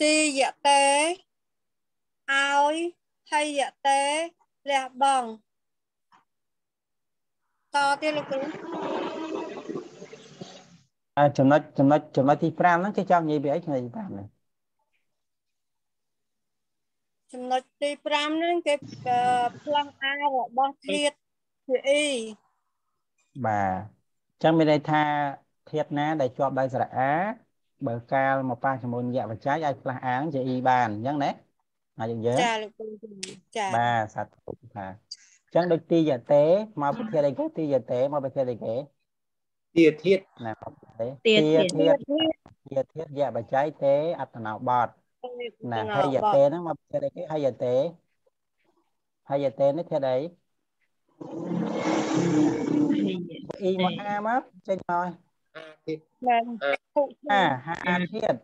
ទីយតេឲ្យហើយយតេលះបង់តទៀតលោកគ្រូអ่าចំណុចចំណុចចំណុចទី5ហ្នឹងគេចង់និយាយពីអីចំណុចទី5ហ្នឹង ចំណុចទី5ហ្នឹងគេអឺផ្លោះអារបស់ធាតុជាអ៊ីបាទអញ្ចឹងមានន័យថាធាតុណាដែលជាប់ដោយសារៈ A បើកាលមកប៉ះជាមួយនឹងយៈបច្ច័យឲ្យផ្លាស់ A ហ្នឹងជា E បានអញ្ចឹងណាអាចយើងចាលោកគ្រូចាបាទសាធុថាអញ្ចឹងដូចទីយតេមកប្រធានអីគេទីយតេមកប្រធានអីគេទាធាតណាមកប្រធានទៀតធាតធាតធាតយៈបច្ច័យទេអត្តនោបត់ ណាហើយយតេហ្នឹងមកប្រធានអីគេហើយយតេហើយយតេនេះធាតអី E មក A មកចេញមកអាធាតបានអាហាធាត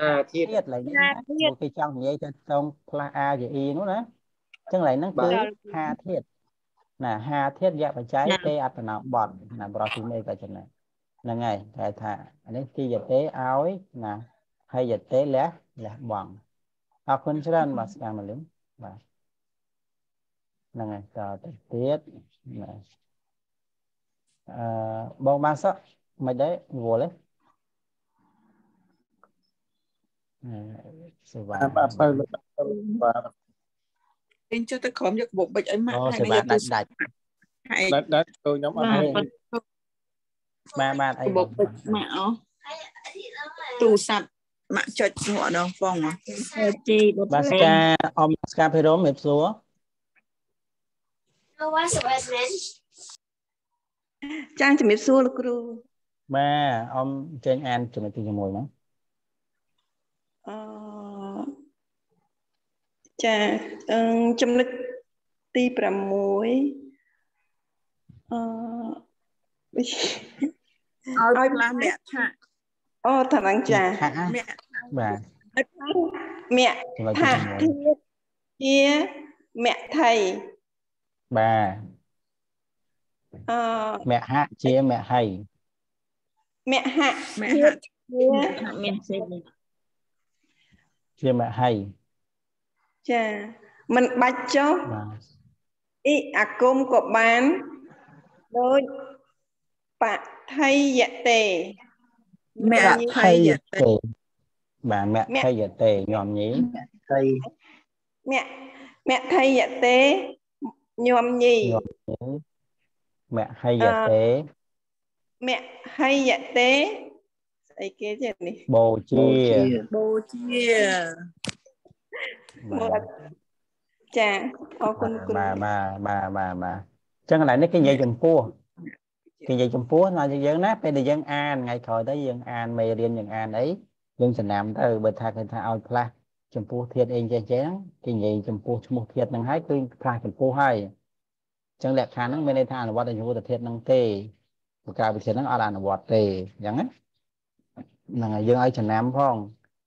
អាធាតធាតឡើយនេះណាព្រោះគេចង់និយាយទៅតងផ្លាស់ A ជា E នោះណាអញ្ចឹងឡើយហ្នឹងគឺហាធាតណាហាធាតយៈបច្ច័យទេអត្តនោបត់ណាប្រតិមេក៏ចំណេះហ្នឹងហើយតែថាអានេះទីយតេឲ្យណាហើយយតេលះ លះបងអរគុណច្រើនបាទស្កាមលឹមបាទហ្នឹងហើយតទៅទៀតណាអឺបងបានសក់មិនដែរវល់ទេអឺសេវាបាទបើលោកបាទពេញចុះទៅក្រុមយកបបិចឲ្យម៉ាក់អូហើយសេនៅវាយកទៅដាច់ដាច់ហើយដាច់ដាច់ចូលខ្ញុំអត់បាទហើយបាទបាទអីបបិចម៉ាក់អស់ទូរស័ព្ទ ម៉ាក់ចុចស្ងក់ដងបងហ៎ជីបុបាទស្កាអមស្កាភិរមមេបសួរចាជំរាបសួរលោកគ្រូបាទអមចេញអានចំណុចទី1មកអឺចាអឺចំណុចទី6អឺឲ្យផ្លាស់មគ្គថា អូតារាងចាហាក់មគ្គបាទមគ្គចំណុចថាទីធាតុជាមគ្គថៃ1បាទអឺមហៈជាមហៃមហៈមហៈជាមានសេចក្ដីជាមហៃចាមិនបាច់ចុះបាទអ៊ីអាគមក៏បានដូចបថៃយតេ មហៃយតេបាទមហៃយតេញោមញីហើយមគ្គមគ្គថៃយតេញោមញីញោមញីមហៃយតេមគ្គហៃយតេស្អីគេចេះនេះបូជាបូជាបាទចាអរគុណគ្រូបាទបាទបាទបាទបាទអញ្ចឹងកន្លែងនេះគេនិយាយចំពោះគេ និយាយចំពោះណាយើងណាពេលដែលយើងអានថ្ងៃក្រោយទៅយើងអានមេរៀនយើងអានអីយើងចំណាំទៅបើថាគេថាឲ្យផ្លាស់ចំពោះធាតអីចេះចេះហ្នឹងគេនិយាយចំពោះឈ្មោះធាតហ្នឹងហើយគឺផ្លាស់ចំពោះហើយអញ្ចឹងលក្ខខណ្ឌហ្នឹងមានន័យថាអនុវត្តឲ្យចំពោះទៅធាតហ្នឹងទេប្រការវិធានហ្នឹងអត់អនុវត្តទេអញ្ចឹងណាហ្នឹងហើយយើងឲ្យចំណាំផង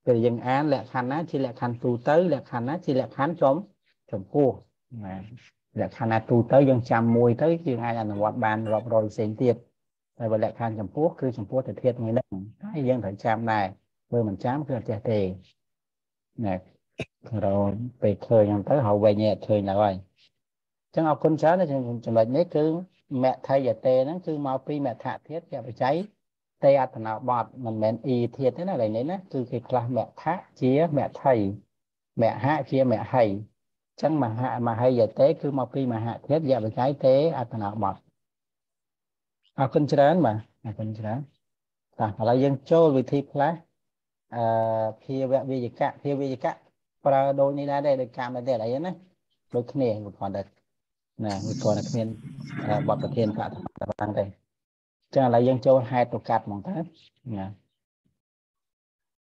ពេលយើងអានលក្ខខណ្ឌណាជាលក្ខខណ្ឌទូទៅលក្ខខណ្ឌណាជាលក្ខខណ្ឌចំចំពោះណា លក្ខខណ្ឌណាទូទៅយើងចាំមួយទៅយើងអាចអនុវត្តបានរាប់រយផ្សេងទៀតតែបើលក្ខខណ្ឌចំពោះគឺចំពោះទៅធាតមួយហ្នឹងហើយយើងត្រូវចាំដែរបើមិនចាំគឺអត់ចេះទេណារហូតពេលឃើញហ្នឹងទៅហើយវិញអត់ឃើញឡើយអញ្ចឹងអរគុណច្រើនណាស់ចំណុចនេះគឺមថយតេហ្នឹងគឺមកពីមថធាតុជាបច្ច័យទេអត្តនោបតមិនមែនអ៊ីធាតុទេណាឡើយនេះណាគឺគេខ្លះមថៈជាមថៃមហៈជាមហៃ ចឹងមហាមហិយតេគឺមកពីមហាធាតុយបច្ច័យទេអត្តនោបត់អរគុណច្រើនបាទអរគុណច្រើនតោះឥឡូវយើងចូលវិធីផ្លាស់អឺភាវៈវិយកៈភាវៈវិយកៈប្រើដូចនេះដែរទេដូចកាមដែរទេឥឡូវណាដូចគ្នាវាគ្រាន់តែណាវាគ្រាន់តែគ្មានអឺបទប្រធានប្រាក់តាំងទេចឹងឥឡូវយើងចូលហេតុទៅកាត់ហ្មងតើណា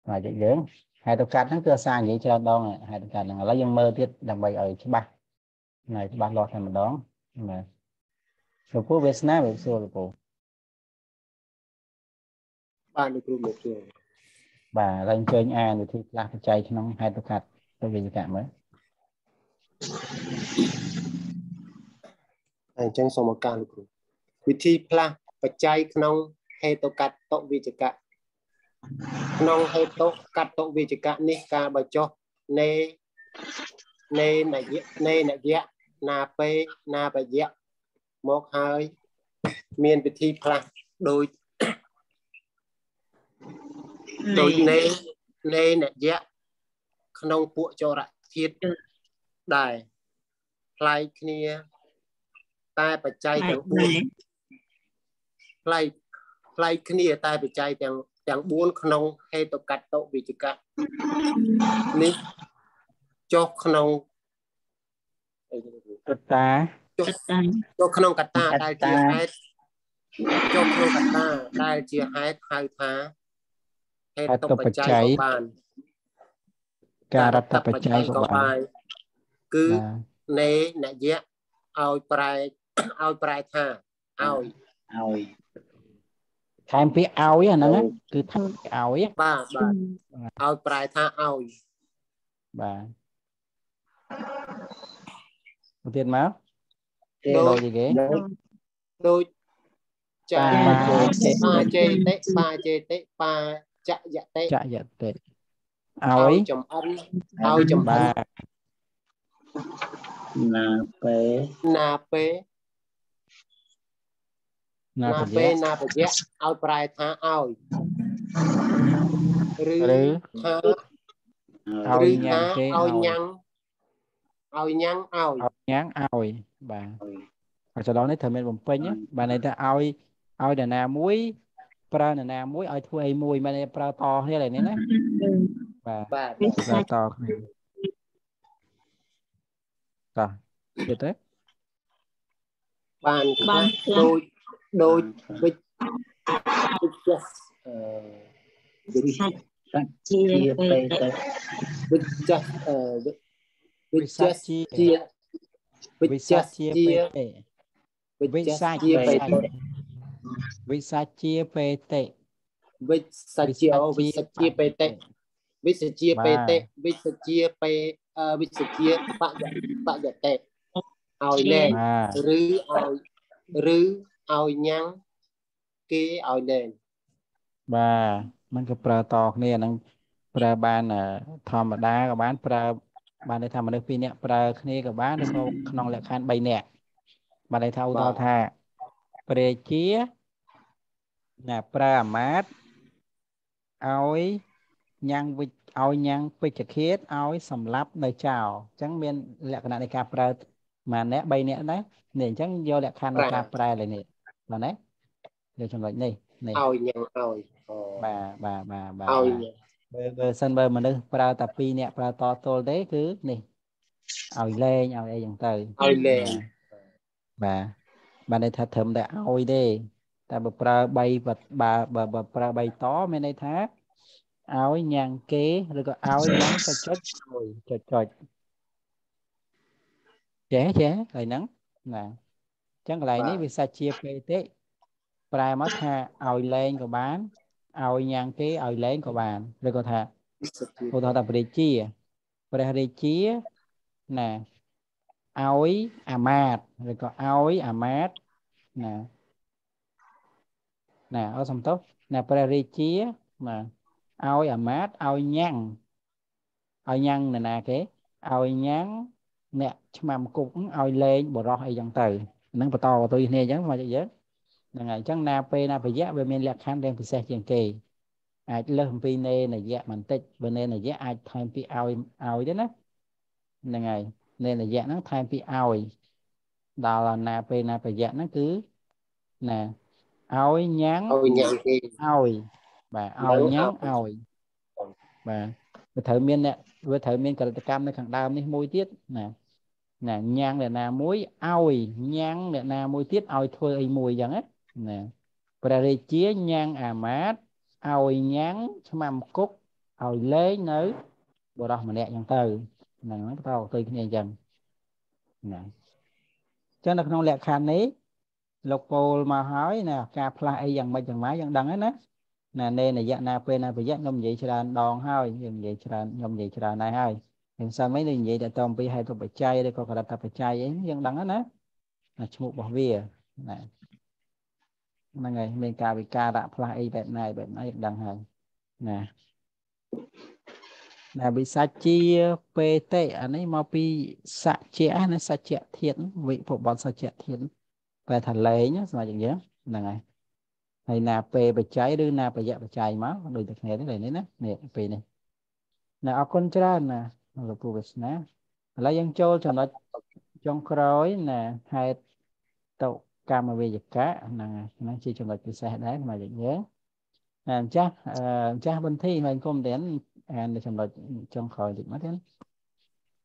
បាទយើង ហេតុទៅកាត់ហ្នឹងគឺអាសានិយាយច្រើនដងហេតុទៅកាត់ហ្នឹងឥឡូវយើងមើលទៀតដើម្បីឲ្យច្បាស់ណៃច្បាស់លាស់តែម្ដងបាទលោកពូវាសនាវាសួរលោកពូបាទលោកគ្រូលោកគ្រូបាទឥឡូវអញ្ជើញអានវិធីផ្លាស់បច្ច័យក្នុងហេតុទៅកាត់ទៅវិជ្ជៈមើលអញ្ចឹងសូមឱកាសលោកគ្រូវិធីផ្លាស់បច្ច័យក្នុងហេតុកតតុវិជ្ជកៈ ក្នុងហេតុកតវិជ្ជកៈនេះការបើចុះនៃនៃនយៈនៃនយៈណាពេណាបយៈមកហើយមានពិធីផ្លាស់ដូចដូចនៃនៃនយៈក្នុងពួកចរៈធាតុដែរផ្លែកគ្នាតែបច្ច័យទាំង4ផ្លែកផ្លែកគ្នាតែបច្ច័យទាំង ទាំង4ក្នុងហេតុកតវិជ្ជកៈនេះចុះក្នុងអីគេកតាចុះចុះក្នុងកតាដែលជាហេតុចុះក្នុងកតាដែលជាហេតុហៅថាហេតុបច្ច័យក៏បានការរដ្ឋបច្ច័យក៏បានគឺបាទនៃនយៈឲ្យប្រែឲ្យប្រែថាឲ្យឲ្យ ខែមពាក្យឲ្យអាហ្នឹងណាគឺថាឲ្យបាទបាទឲ្យប្រែថាឲ្យបាទមកទៀតមកទេដូចអីគេដូចចាបាបាចេតិបាចេតិបាចយតិចយតិឲ្យឲ្យចំអិនឲ្យចំអិបានទណាពេលណាពេល ណាណាបពេយៈណាបយៈឲ្យប្រែថាឲ្យឬឬថាឲ្យឬញ៉ាំថាគេឲ្យឲ្យញ៉ាំឲ្យញ៉ាំឲ្យឲ្យញ៉ាំឲ្យបាទហើយចន្លោះនេះត្រូវមានបំពេញណាបាទន័យថាឲ្យឲ្យនរណាមួយប្រើនរណាមួយឲ្យធ្វើអីមួយមិនមែនប្រើតគ្នាឡើយនេះណាបាទបាទប្រើតគ្នាតោះទៀតទេបានខ្លបាះនខ្លះដូច ដូចវិជ្វិជ្ជៈអឺវិជ្ជៈសច្ជាពេលទៅវិជ្ជៈអឺវិជ្ជៈជាវិវិជ្ជៈសាជាជាពេតេវិវិជ្ជៈសាជាជាបេពេតិតេវិសា ជាពេតេវិជ្សជាអូវិជ្ជាបេតិវិជ្ជាបេតិវិជ្ជាបេអឺវិជ្ជាបយបយតិឲ្យលែងបាទឬឲ្យឬឲ្យញ៉ាំងគេឲ្យលែងបាទมันក៏ប្រើតគ្នាហ្នឹងប្រើបានអឺធម្មតាក៏បានប្រើបានន័យថាមនុស្សពីរនាក់ប្រើគ្នាក៏បានឬក៏ក្នុងលក្ខខណ្ឌ3នាក់បានន័យថាឧទាហរណ៍ថាព្រះជាណាប្រើអាមាត្យឲ្យញ៉ាំងវិជ្ជឲ្យញ៉ាំងពេជ្ជឃាតឲ្យសម្លាប់នៅចោលអញ្ចឹងមានលក្ខណៈនៃការប្រើម៉ានាក់3នាក់ដែរនេះអញ្ចឹងយកលក្ខខណ្ឌនៃការប្រើលើនេះ បាទណាយកចំណុចនេះនេះឲ្យញ៉ាំងឲ្យអូបាទបាទបាទបាទឲ្យបាទញ៉ាំងបើបើសិនបើមនុស្សប្រើតែ2នាក់ប្រើតទល់ទេគឺនេះឲ្យលេងឲ្យអីចឹងទៅឲ្យលែងបាទបាទន័យថាត្រឹមតែឲ្យទេតែបើប្រើ3បើបើបើបើប្រើ3តមានន័យថាឲ្យញ៉ាំងគេឬក៏ឲ្យញ៉ាំងចុចចុចឲ្យចុចចុចចេះចេះហើយហ្នឹងណាអញ្ចឹងកន្លែងនេះវាសាច់ជាពេតិប្រែមកថាឲ្យលេងក៏បានឲ្យញ៉ាំងគេឲ្យលេងក៏បានឬក៏ថាវិជ្ជាឧទាហរណ៍ថាព្រះរាជាព្រះរាជាណាឲ្យអាមាត្យឬក៏ឲ្យអាមាត្យណាណាអត់សំទោសណាព្រះរាជាណាឲ្យអាមាត្យឲ្យញ៉ាំងឲ្យញ៉ាំងនរណាគេឲ្យញ៉ាំងអ្នកឆ្មាំគុកហ្នឹងឲ្យលេងបរោះអីចឹងទៅហ្នឹងបន្តបន្ទុយគ្នាអញ្ចឹងមកយើងហ្នឹងហើយអញ្ចឹងណាពេលណាប្រយៈវាមានលក្ខខណ្ឌរៀងពិសេសជាងគេអាចលើសអំពីនេនយៈបន្តិចបើនេនយៈអាចថែមពីឲ្យឲ្យទេណាហ្នឹងហើយនេនយៈហ្នឹងថែមពីឲ្យដល់ណាពេលណាប្រយៈហ្នឹងគឺណាឲ្យញ៉ាំងឲ្យញ៉ាំងគេឲ្យបាទឲ្យញ៉ាំងឲ្យបាទវាត្រូវមានអ្នកវាត្រូវមានកលិតកម្មនៅខាងដើមនេះមួយទៀតណា ណាញ៉ាំងអ្នកណាមួយឲ្យញ៉ាំងអ្នកណាមួយទៀតឲ្យធ្វើអីមួយអញ្ចឹងណាណាព្រះរាជាញ៉ាំងអាមាត្យឲ្យញ៉ាំងឆ្មាំគុកឲ្យលេងនៅបរោះម្នាក់អញ្ចឹងទៅហ្នឹងហ្នឹងបន្តទៅគ្នាអញ្ចឹងណាអញ្ចឹងនៅក្នុងលក្ខខណ្ឌនេះលោកពោលមកហើយណាការផ្លាស់អីយ៉ាងម៉េចយ៉ាងម៉េចយ៉ាងដឹងហើយណាណានេនយៈណាពេលណាប្រយ័ត្នខ្ញុំនិយាយច្រើនដងហើយយើងនិយាយច្រើនខ្ញុំនិយាយច្រើនដែរហើយ ខ្ញុំសិនមិននិយាយតែតអំពីហេតុបច្ច័យឬក៏ករតបច្ច័យអីយើងដឹងហើយណាណាឈ្មោះរបស់វាណាហ្នឹងហើយមានការវិការៈផ្លាស់អីបែបណាបែបណាយើងដឹងហើយណាណាវិសច្ជាពេតិអានេះមកពីសច្ចៈណាសច្ចៈធាតុវិភបតសច្ចៈធាតុប្រែថាលែងស្មើជាងយើងហ្នឹងហើយហើយណាពេបច្ច័យឬណាបយៈបច្ច័យមកដូចតែគ្នានេះនេះណានេះពេលនេះណាអរគុណច្រើនណា លោកពូវាសនាឥឡូវយើងចូលចំណុចចុងក្រោយណាហេតុតុកម្មវេយកៈហ្នឹងហើយហ្នឹងជាចំណុចពិសេសដែរស្មើជាងយើងអញ្ចាស់អញ្ចាស់បន្ទីហើយគុំទៀតអានចំណុចចុងក្រោយតិចមកទៀត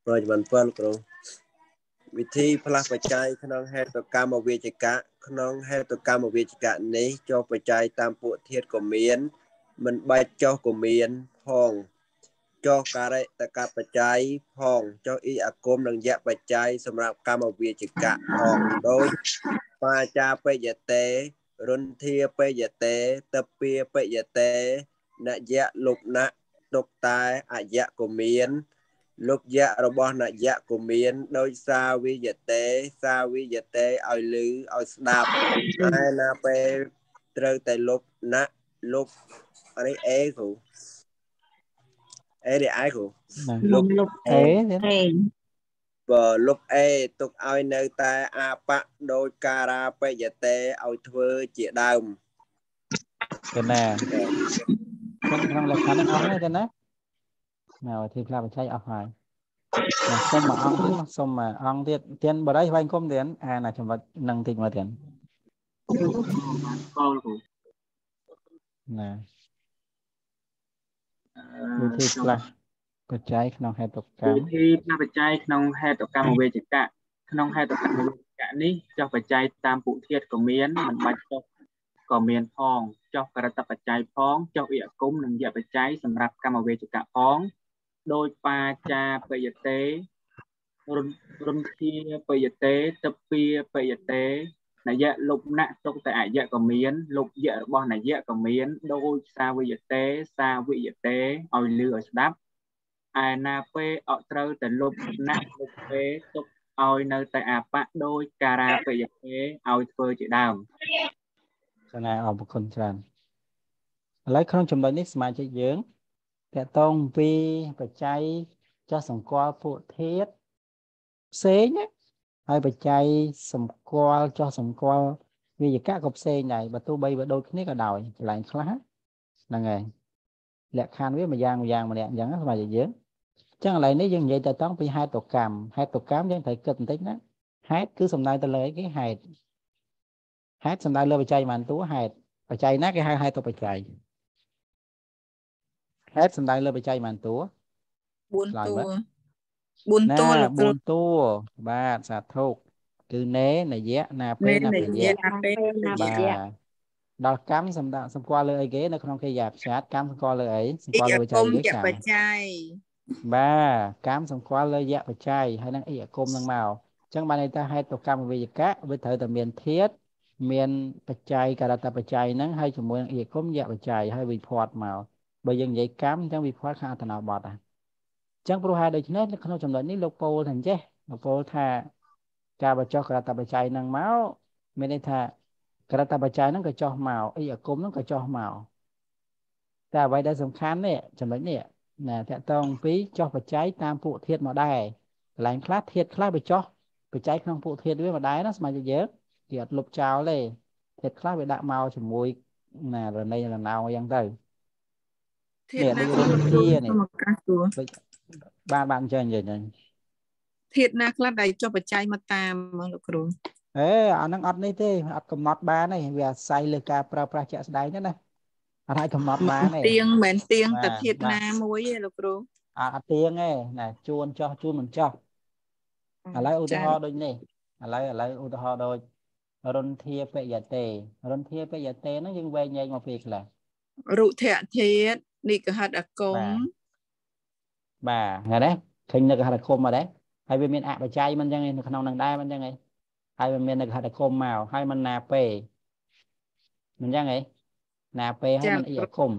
ប្រតិបត្តិពលគ្រូវិធីផ្លាស់បច្ច័យក្នុងហេតុកម្មវិជ្ជកៈក្នុងហេតុកម្មវិជ្ជកៈនេះចុះបច្ច័យតាមពួកធាតុក៏មាន មិនបាច់ចុះក៏មានផង ចុះការិតកបច្ច័យផងចុះអ៊ីអាគមនិងយៈបច្ច័យសម្រាប់កម្មវិជ្ជកៈផងដូចបាចាបយតេរុនធាបយតេតពាបយតេនយៈលុបណៈទុកតែអយៈក៏មានលោកយៈរបស់នយៈក៏មានដោយសាវិយតេសាវិយតេឲ្យលឺឲ្យស្ដាប់តែណាពេលត្រូវតែលុបណាលុបអានេះអេគ្រូ អេនេះអាយគ្រូលុបលុបអេទៀតអេបើលុបអេទុកឲ្យនៅតែអាបៈដោយការាបយតេឲ្យធ្វើជាដើមកណាក្នុងក្នុងលក្ខណៈអស់ហើយទៅណាណាវិធីផ្លាស់បច្ច័យអស់ហើយណាសុំមួយអង្គទៀតមកសុំមួយអង្គទៀតទៀនបរិយស្វែងគុំទៀតអាណាចំណុចនឹងតិចមកទៀតកលគ្រូណា វិធីផ្លាស់បច្ច័យក្នុងហេតុកម្មវិធីផ្លាស់បច្ច័យក្នុងហេតុកម្មវេជ្ជកៈក្នុងហេតុកម្មវេជ្ជកៈនេះចុះបច្ច័យតាមពុធាតក៏មានមិនបាច់ចុះក៏មានផងចុះករតបច្ច័យផងចុះអិយគមនិងយៈបច្ច័យសម្រាប់កម្មវេជ្ជកៈផងដោយបាចាបយតេរុនរុនធាបយតេតពាបយតេ នយៈលុបណៈទុកតែអយៈក៏មានលុបយៈរបស់នយៈក៏មានដោយសាវិយតេសាវិយតេឲ្យលឺឲ្យស្ដាប់ឯណាពេលអត់ត្រូវតែលុបណាក់លុបពេលទុកឲ្យនៅតែអាបៈដោយការាបយតេឲ្យធ្វើជាដើមកណាអរគុណច្រើនឥឡូវក្នុងចំណុចនេះសមាជិកយើងតកតងពីបច្ច័យចោះសម្គាល់ពួកធាតផ្សេងណា ហើយបច្ច័យសម្គាល់ចោះសម្គាល់វិជ្ជកៈក៏ផ្សេងដែរបើទោះបីវាដូចគ្នាក៏ដោយកន្លែងខ្លះហ្នឹងហើយលក្ខខណ្ឌវាមួយយ៉ាងមួយយ៉ាងម្នាក់អញ្ចឹងណាសមាជិកយើងអញ្ចឹងឥឡូវនេះយើងនិយាយទៅតង់ពីហេតុកម្មហេតុកម្មយើងត្រូវគិតបន្តិចណាហេតុគឺសំដៅទៅលើអីគេហេតុហេតុសំដៅលើបច្ច័យប៉ុន្មានតួហេតុបច្ច័យណាគេហៅហេតុបច្ច័យហេតុសំដៅលើបច្ច័យប៉ុន្មានតួ4ឆ្លើយតួបាទ 4តួលោកគ្រូ4តួបាទសាធុគឺនេនយៈណាពេនេណានពយៈយៈណាពេបាទដល់កម្មសំដៅសម្គាល់លើអីគេនៅក្នុងកិរិយាបច្ចាតកម្មសម្គាល់លើអីសម្អ៊ីគាល់លើអាបច្ច័គុយំលើយៈកម្មបច្ច័យបាទកម្មសម្គាល់លើយៈបច្ច័យហើយនឹងអិយគុំនឹងមកអញ្ចឹងបានន័យថាហេតុកម្មវិយកៈវាត្រូវតែមានធាតមានបច្ច័យករតបច្ច័យហ្នឹងហើយជាមួយនឹងអិយគុំយៈបច្ច័យហើយវិភ័តមកបើយើងនិយាយកម្មអញ្ចឹងវិភ័តខាងអត្ថនបទហ្នឹងអញ្ចឹងព្រោះហេតុដូច្នេះនៅក្នុងចំណុចនេះលោកពោលថាអញ្ចេះលោកពោលថាការបញ្ចុះករតបច្ច័យហ្នឹងមកមានន័យថាករតបច្ច័យហ្នឹងក៏ចុះមកអិយគុំហ្នឹងក៏ចុះមកតែអ្វីដែលសំខាន់នេះចំណុចនេះណាតកតងពីចោះបច្ច័យតាមពួកធាតមកដែរកន្លែងខ្លះធាតខ្លះវាចោះបច្ច័យក្នុងពួកធាតវាមកដែរណាស្មារតីយើងគេអត់លុបចោលទេធាតខ្លះវាដាក់មកជាមួយណារណីរណោអញ្ចឹងទៅធាតនេះណាដូចខ្លះរុន បានបានអញ្ចឹងនិយាយហ្នឹងធាតណាខ្លះដែលចុះបច្ច័យមកតាមលោកគ្រូអេអាហ្នឹងអត់នេះទេអត់កំណត់បានទេវាអាស្រ័យលើការប្រើប្រាស់ជាក់ស្ដែងហ្នឹងណាអត់ឲ្យកំណត់បានទេទៀងមិនមែនទៀងបាតែទធាតបាទណាមួយទេលោកគ្រូអត់អត់ទៀងទេណាជួនចោះជួនមិនចោះឥឡូវឧទាហរណ៍ដូចនេះឥឡូវឥឡូវឧទាហរណ៍ដូចរុនធាបយតេរុនធាបយតេហ្នឹងយើងវែងញែកមកពីខ្លះរុធៈធាតនិកហិតអគម បាទហ្នឹងដែរឃើញនៅកហរគុំមកដែរហើយវាមានអបច្ច័យមិនអញ្ចឹងឯងនៅក្នុងនឹងដែរមិនអញ្ចឹងឯងហើយវាមាននៅកហរគុំមកហើយមិនណាពេមិនអញ្ចឹងឯងណាពេហើយមិនអ៊ីអគុំ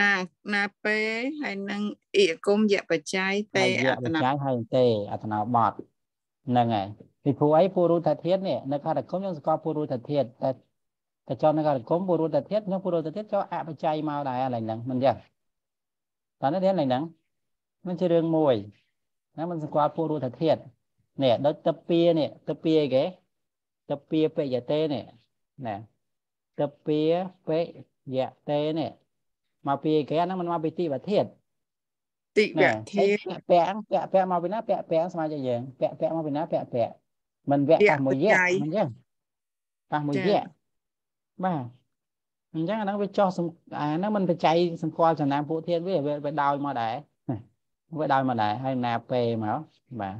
ណាណាពេហើយនឹងអ៊ីអគុំយៈបច្ច័យទេអត្តនោបច្ច័យហើយទេអត្តនោបតហ្នឹងហើយពីព្រោះអីព្រោះរូបធធាតុនេះនៅកហរគុំយើងស្គាល់ព្រោះរូបធធាតុតែតែចូលនៅកហរគុំព្រោះរូបធធាតុនិងព្រោះរូបធធាតុចូលអបច្ច័យមកដែរឡើងហ្នឹងមិនអញ្ចឹងតើនៅរៀនឡើងហ្នឹង នឹងជារឿងមួយណាមិនស្គាល់ពួករូបធាតុនេះដូចតពានេះតពាអីគេតពាបយតេនេះណាតពាបយតេនេះមកពីអីគេអាហ្នឹងមិនមកពីទីវធាតុតិវធាតុពាក់ពាក់ពាក់មកពីណាពាក់ពាក់ស្មើជាយើងពាក់ពាក់មកពីណាពាក់ពាក់មិនវគ្គប៉ះមួយយកអញ្ចឹងប៉ះមួយយកបាទអញ្ចឹងអាហ្នឹងវាចោះអាហ្នឹងមិនបច្ច័យសង្កល់ចំណាំពួកធានវាវាដោយមកដែរ វាដោយមកដែរហើយណាពេមកបាទ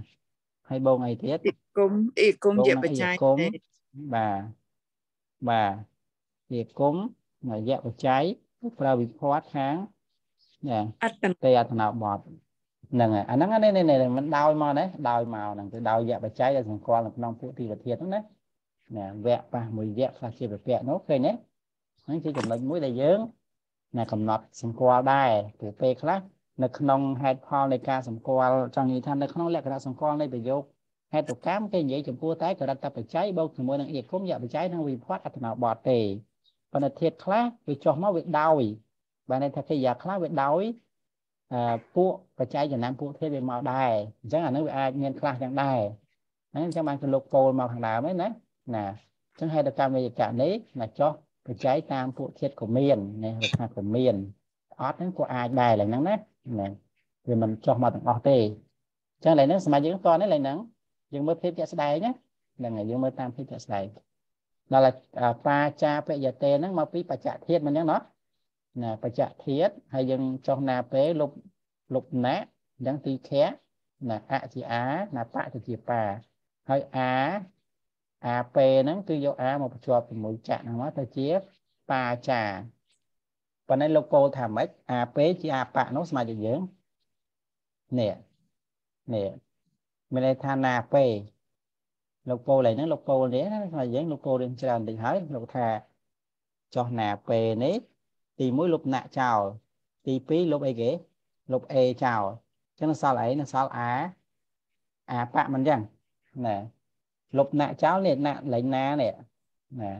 ហើយបងអីទៀតអិគុំអិគុំបងជានឹងបច្ច័យអិគុំទេបាទបាទជាគុំយៈបច្ច័យប្រើវិភ័តខាងណាអត្តនទេអត្ថនបទហ្នឹងហើយអាហ្នឹងនេះនេះនេះมันដោយមកណាដោយមកហ្នឹងគឺដោយយៈបច្ច័យដែលសង្កល់នៅក្នុងពួកទីវធាតុហ្នឹងណាណាវៈប៉ះមួយវៈខ្លះជាពពៈនោះឃើញទេហ្នឹងជាចំណុចមួយដែលយើងណាកំណត់សម្គាល់ដែរព្រោះពេលខ្លះ នៅក្នុងហេតុផលនៃការសម្គាល់ចង់និយាយថានៅក្នុងលក្ខណៈសម្គាល់នៃប្រយោគហេតុកម្មគេនិយាយចំពោះតែករតបច្ច័យបូកជាមួយនឹងអេគុំយៈបច្ច័យនិងវិភ័តអត្ថនបទទេប៉ុន្តែធាតុខ្លះវាចុះមកវាដោយបានន័យថាកិរិយាខ្លះវាដោយអឺពួកបច្ច័យចំណាំពួកធាតុវាមកដែរអញ្ចឹងអានឹងវាអាចមានខ្លះយ៉ាងដែរហ្នឹងអញ្ចឹងបានគឺលោកពោលមកខាងដើមហ្នឹងណាណាអញ្ចឹងហេតុកម្មវិយកៈនេះណាចោះបច្ច័យតាមពួកធាតុក៏មានណារកថាក៏មានអត់ហ្នឹងក៏អាចដែរឡើយហ្នឹងណា ណាវាមិនចោះមកទាំងអស់ទេអញ្ចឹងឡើយហ្នឹងសមាជិកតនេះឡើយហ្នឹងយើងមើលភាពជាក់ស្ដែងណាហ្នឹងហើយយើងមើលតាមភាពជាក់ស្ដែងដល់តែបាចាបយតេហ្នឹងមកពីបច្ចៈធាតុមិនអញ្ចឹងណោះណាបច្ចៈធាតហើយយើងចុះណាពេលុបលុបណាអញ្ចឹងទីខៈណាអជាអាណាបទៅជាបាហើយអាអាពេហ្នឹងគឺយកអាមកបញ្ជាប់ជាមួយចៈហ្នឹងមកទៅជាបាចា ប៉ុន្តែលោកពោលថាម៉េចអាពេជាអាបៈនោះស្មើជាយើងនេះនេះមានន័យថាណាពេលោកពោលឡើយហ្នឹងលោកពោលនេះណាស្មើយើងលោកពោលរៀនច្រើនតិចហើយលោកថាចុះណាពេនេះទី1លុបណាក់ចោលទី2លុបអីគេលុប A ចោលអញ្ចឹងនៅសល់អីនៅសល់ A អាបៈមិនអញ្ចឹងណាលុបណាក់ចោលនេះណាក់លេងណានេះណា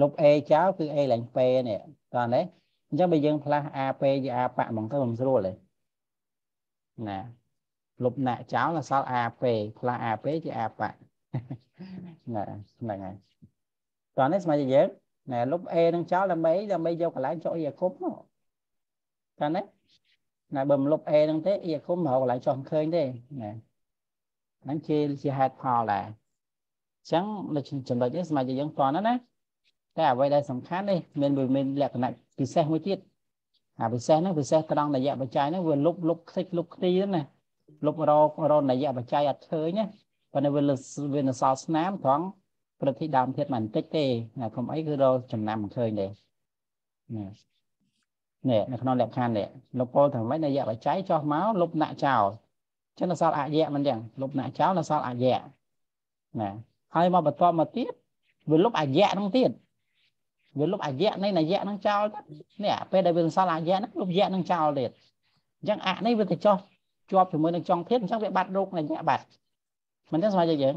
លុប A ចោលគឺ A លេង P នេះតើទេ អញ្ចឹងបើយើងផ្លាស់ AP ជា A បៈហ្មងទៅមិនស្រួលទេណាលុបណាក់ចោលនៅសល់ AP ផ្លាស់ AP ជា A បៈណាហ្នឹងហើយតើនេះស្មើជាយើងណែលុប A នឹងចោលដើម្បីដើម្បីយកកន្លែងចុះ E អាគមនោះតើណាណែបើមិនលុប A នឹងទេ E អាគមរកកន្លែងចុះមិនឃើញទេណែហ្នឹងជាជាហេតុផលដែរអញ្ចឹងនៅចំណុចនេះសមាជិកយើងតន់ណា តែអ្វីដែលសំខាន់នេះមានវាមានលក្ខណៈពិសេសមួយទៀតអាពិសេសហ្នឹងពិសេសត្រង់នយៈបច្ច័យហ្នឹងវាលុបលុបខ្ទេចលុបខ្ទីហ្នឹងណាលុបរករនយៈបច្ច័យអត់ឃើញណាប៉ុន្តែវាលើវានៅសល់ស្នាមត្រង់ប្រតិដើមធាតុមិនបន្តិចទេណាកុំអីគឺរកចំណាំមិនឃើញទេនេះនេះនៅក្នុងលក្ខខណ្ឌនេះលោកពលថាម៉េចនយៈបច្ច័យចោះមកលុបណាក់ចោលចឹងនៅសល់អយៈមិនចឹងលុបណាក់ចោលនៅសល់អយៈណាហើយមកបន្ទាប់មកទៀតវាលុបអយៈហ្នឹងទៀត វាលុបអយៈនៃនយៈហ្នឹងចោលទៀតនេះពេលដែលវាសល់អយៈហ្នឹងលុបយៈហ្នឹងចោលទៀតអញ្ចឹងអនេះវាទៅចោះជាប់ជាមួយនឹងចុងធាតុអញ្ចឹងវាបាត់រោគនយៈបាត់មិនចឹងស្មើជាយើង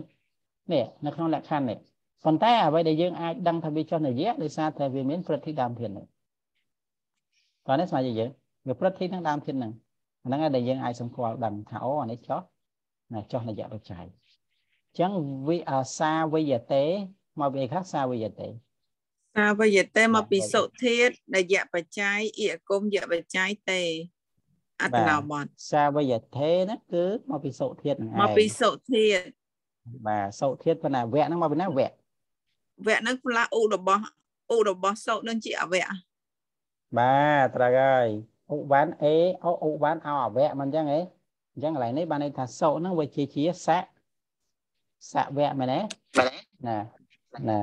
នេះនៅក្នុងលក្ខខណ្ឌនេះប៉ុន្តែអ្វីដែលយើងអាចដឹងថាវាចុះនយៈដោយសារតែវាមានប្រតិដើមធាតុនេះតោះនេះស្មើជាយើងវាប្រតិនឹងដើមធាតុហ្នឹងអាហ្នឹងហើយដែលយើងអាចសម្គាល់ដឹងថាអូអានេះចុះណាចុះនយៈបច្ច័យអញ្ចឹងវិអាសាវិយតេមកពីអីខ្លះសាវិយតេ សាវយតេមកពីសុធាតនយៈបច្ច័យអិគុំយៈបច្ច័យតេអត្តនោបតសាវិយតេហ្នឹងគឺមកពីសុធាតុហ្នឹងឯងមកពីសុធាតបាទសុធាតុប៉ុន្តែវៈហ្នឹងមកពីណាវៈវគ្គហ្នឹងផ្លាស់ឧរបស់ឧរបស់សុនឹងជាអវៈបាទត្រូវហើយឧបាន A អូឧបានអោអវៈមិនអញ្ចឹងហ៎អញ្ចឹងកន្លែងនេះបានន័យថាសុហ្នឹងវាជាជាសៈសៈវៈមែនទេណាណា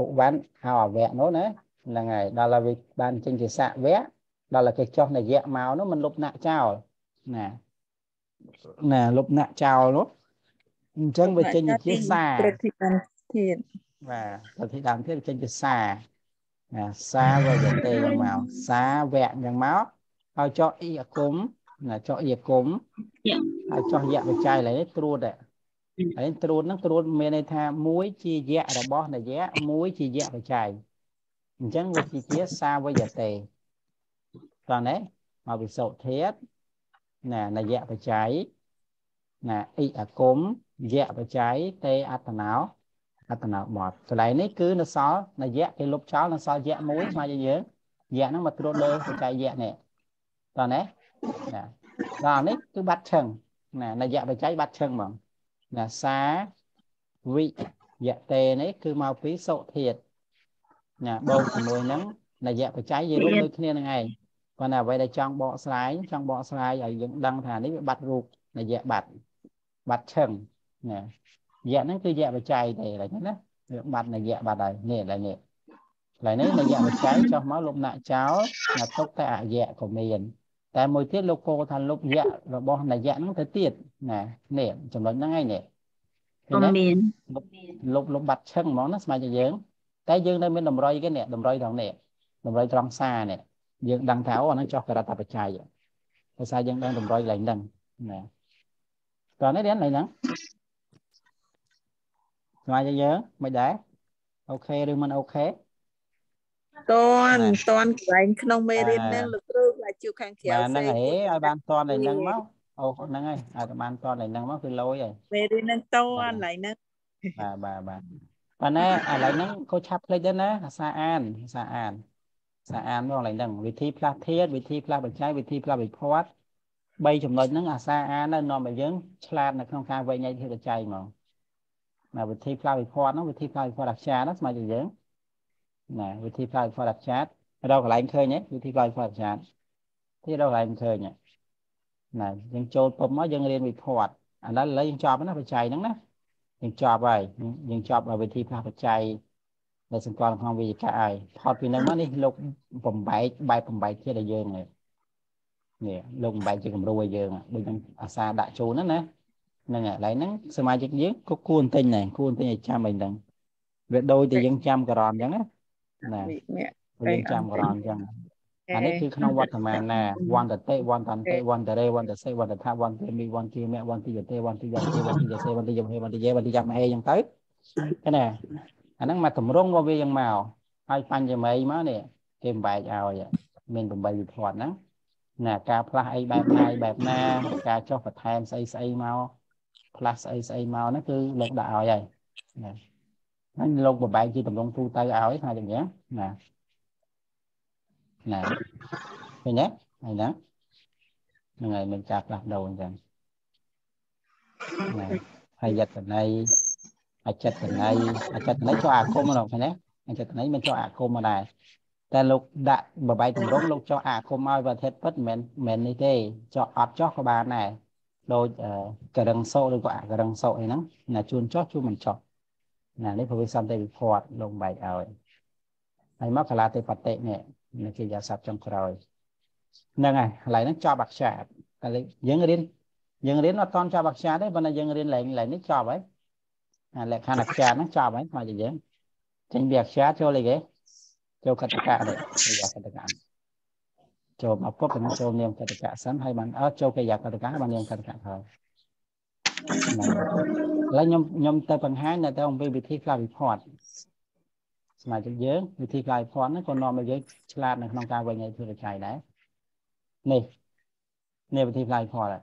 ឧបានអោអវៈនោះណាហ្នឹងហើយដល់ហើយវាបានចេញជាសៈវៈដល់ហើយគេចុះនយៈមកនោះมันលុបណាក់ចោលណាណាលុបណាក់ចោលនោះអញ្ចឹងវាចេញជាសាប្រតិបត្តិធាតបាទប្រតិដើមទៀតចេញជាសាណាសាវយតេយ៉ាងមកសាវៈយ៉ាងមកហើយចុះអ៊ីអគុំណាចុះអ៊ីអគុំហើយចុះយៈបច្ច័យឡើយនេះត្រួតដែរ ហើយត្រួតហ្នឹងត្រួតមានន័យថាមួយជាយៈរបស់នយៈមួយជាយៈបច្ច័យអញ្ចឹងវាជាជាសាវយតេតោះណាអមកពីសុធាតណានយៈបច្ច័យណាអ៊ីអាគមយៈបច្ច័យតេអត្តណោអត្តណោបតកន្លែងនេះគឺនៅសល់នយៈគេលុបចោលនៅសល់យៈមួយស្មើជាយើងយៈហ្នឹងមកត្រួតលើបច្ច័យយៈនេះតោះណាណាដល់នេះគឺបាត់ឈឹងណានយៈបច្ច័យបាត់ឈឹងហ្មង ណាសាវិយៈតេនេះគឺមកពីសុធាតណាបូកជាមួយនឹងនយៈបច្ច័យយើងរួមដូចគ្នានឹងឯងប៉ុន្តែអ្វីដែលចង់បកស្រាយចង់បកស្រាយឲ្យយើងដឹងថានេះវាបាត់រូបនយៈបាត់បាត់ឈឹងណាយៈហ្នឹងគឺយៈបច្ច័យទេឡើយណាវាបាត់នយៈបាត់ហើយនេះឡើយនេះឡើយនេះនយៈបច្ច័យចុះមកលុបដាក់ចោលណាទុកតែអយៈក៏មាន តែមួយទៀតលោកពោថាលុបយៈរបស់នយៈហ្នឹងទៅទៀតណានេះចំណុចហ្នឹងឯងនេះក៏មានលុបលុបបាត់ឈឹងហ្មងណាស្មើជាយើង តែយើងនៅមានតម្រុយគេនេះតម្រុយត្រង់នេះតម្រុយត្រង់សានេះយើងដឹងថាអូអាហ្នឹងចុះករតបច្ច័យភាសាយើងដឹងតម្រុយឡើងហ្នឹងណាតើនេះរៀនឡើងហ្នឹងស្មើជាយើងមិនដែរអូខេឬមិនអូខេតនតនកន្លែងក្នុងមេរៀនហ្នឹងលោកគ្រូ ខ្លាចជួខាងក្រៅបាទហ្នឹងសេហើយឲ្យបានតនឡើងហ្នឹងមកអូហ្នឹងហើយឲ្យតែបានតនឡើងហ្នឹងមកគឺលយហើយមេរៀនហ្នឹងតនកន្លែងហ្នឹងបាទបាទបាទប៉ុន្តែឥឡូវហ្នឹងកូឆាប់ភ្លេចទៅណាភាសាអានភាសាអានភាសាអានមកឥឡូវហ្នឹងវិធីផ្លាស់ធាតវិធីផ្លាស់បច្ច័យវិធីផ្លាស់វិភ័ត3ចំណុចហ្នឹងអាសាអាននៅនាំឲ្យយើងឆ្លាតនៅក្នុងការវិញ្ញាធិបច្ច័យហ្មងណាវិធីផ្លាស់វិភ័តហ្នឹងវិធីផ្លាស់វិភ័តអក្សរហ្នឹងស្មើជាយើងណាវិធីផ្លាស់វិភ័តអក្សររកកន្លែងឃើញទេវិធីផ្លាស់វិភ័តអក្សរ ទីរកកន្លែងឃើញទេណាយើងចូលពុំមកយើងរៀនវិភ័តឥឡូវឥឡូវយើងចប់ណាបច្ច័យហ្នឹងណាយើងចប់ហើយយើងចប់វិធីផ្លាស់បច្ច័យដែលសង្កល់ក្នុងវិជ្ជាហើយផុតពីហ្នឹងមកនេះលោកបំបែកបែបបំបែកទៀតឲ្យយើងនេះនេះលោកបំបែកជាគំរូឲ្យយើងដូចនឹងអាសាដាក់ចូលហ្នឹងណាហ្នឹងហើយឥឡូវហ្នឹងសមាជិកយើងក៏គួរទិញដែរគួរទិញឲ្យចាំអីហ្នឹងវាដូចតែយើងចាំក្រនអញ្ចឹងណាណាវិញ្ញាយើងចាំក្រនអញ្ចឹង អានេះគឺក្នុងវត្តមានណាវន្តតិវន្តន្តិវន្តរេវន្តសេវន្តថាវន្តិមីវន្តិមៈវន្តិយតេវន្តិយតេវន្តិយសេវន្តិយមហេវន្តិយេវន្តិយមហេអញ្ចឹងទៅឃើញទេអាហ្នឹងមកតម្រង់មកវាយ៉ាងមកហើយបញ្ញមីមកនេះគេបំបែកឲ្យមាន8វិធានហ្នឹងណាការផ្លាស់អីបែបណាអីបែបណាការចុះបន្ថែមស្អីស្អីមកផ្លាស់ស្អីស្អីមកហ្នឹងគឺលោកដាក់ឲ្យហើយណាហើយលោកបំបែកជាតម្រង់ទូទៅឲ្យថាយ៉ាងណាណា ណាឃើញទេហើយណាហ្នឹងហើយមានការផ្លាស់ប្ដូរអញ្ចឹងណាហើយយត្តន័យអចិតន័យអចិតន័យចុះអាគមហ្នឹងឃើញទេអចិតន័យមានចុះអាគមមកដែរតែលោកដាក់បបាយតម្រងលោកចុះអាគមឲ្យប្រធានពិតមិនមែននេះទេចុះអត់ចុះក៏បានដែរដូចករឹងសោឬក៏អករឹងសោអីហ្នឹងណាជួនចុះជួនមិនចុះណានេះព្រោះវាសន្តិវិភ័តលោកបែកឲ្យហើយមកកលាទេបតិនេះ នេះជាយាស័ព្ទចុងក្រោយហ្នឹងហើយកន្លែងហ្នឹងចប់អក្សរតែយើងរៀនយើងរៀនអត់តន់ចប់អក្សរទេប៉ុន្តែយើងរៀនឡើងឡើងនេះចប់ហើយអាលក្ខណៈអក្សរហ្នឹងចប់ហើយមកជាយើងចេញពីអក្សរចូលអីគេចូលកតកៈនេះកិយាកតកៈចូលមកពុកនឹងចូលនាមកតកៈសិនហើយបានអត់ចូលកិយាកតកៈបាននាមកតកៈហើយឥឡូវខ្ញុំខ្ញុំទៅបង្ហាញនៅទៅអំពីវិធីផ្លាស់វិភ័តសមាជិកយើងវិធីផ្លាយភ័ណ្ឌហ្នឹងក៏នាំឲ្យយើងឆ្លាតនៅក្នុងការវិញ្ញាណធិបច្ច័យដែរនេះនេះវិធីផ្លាយភ័ណ្ឌ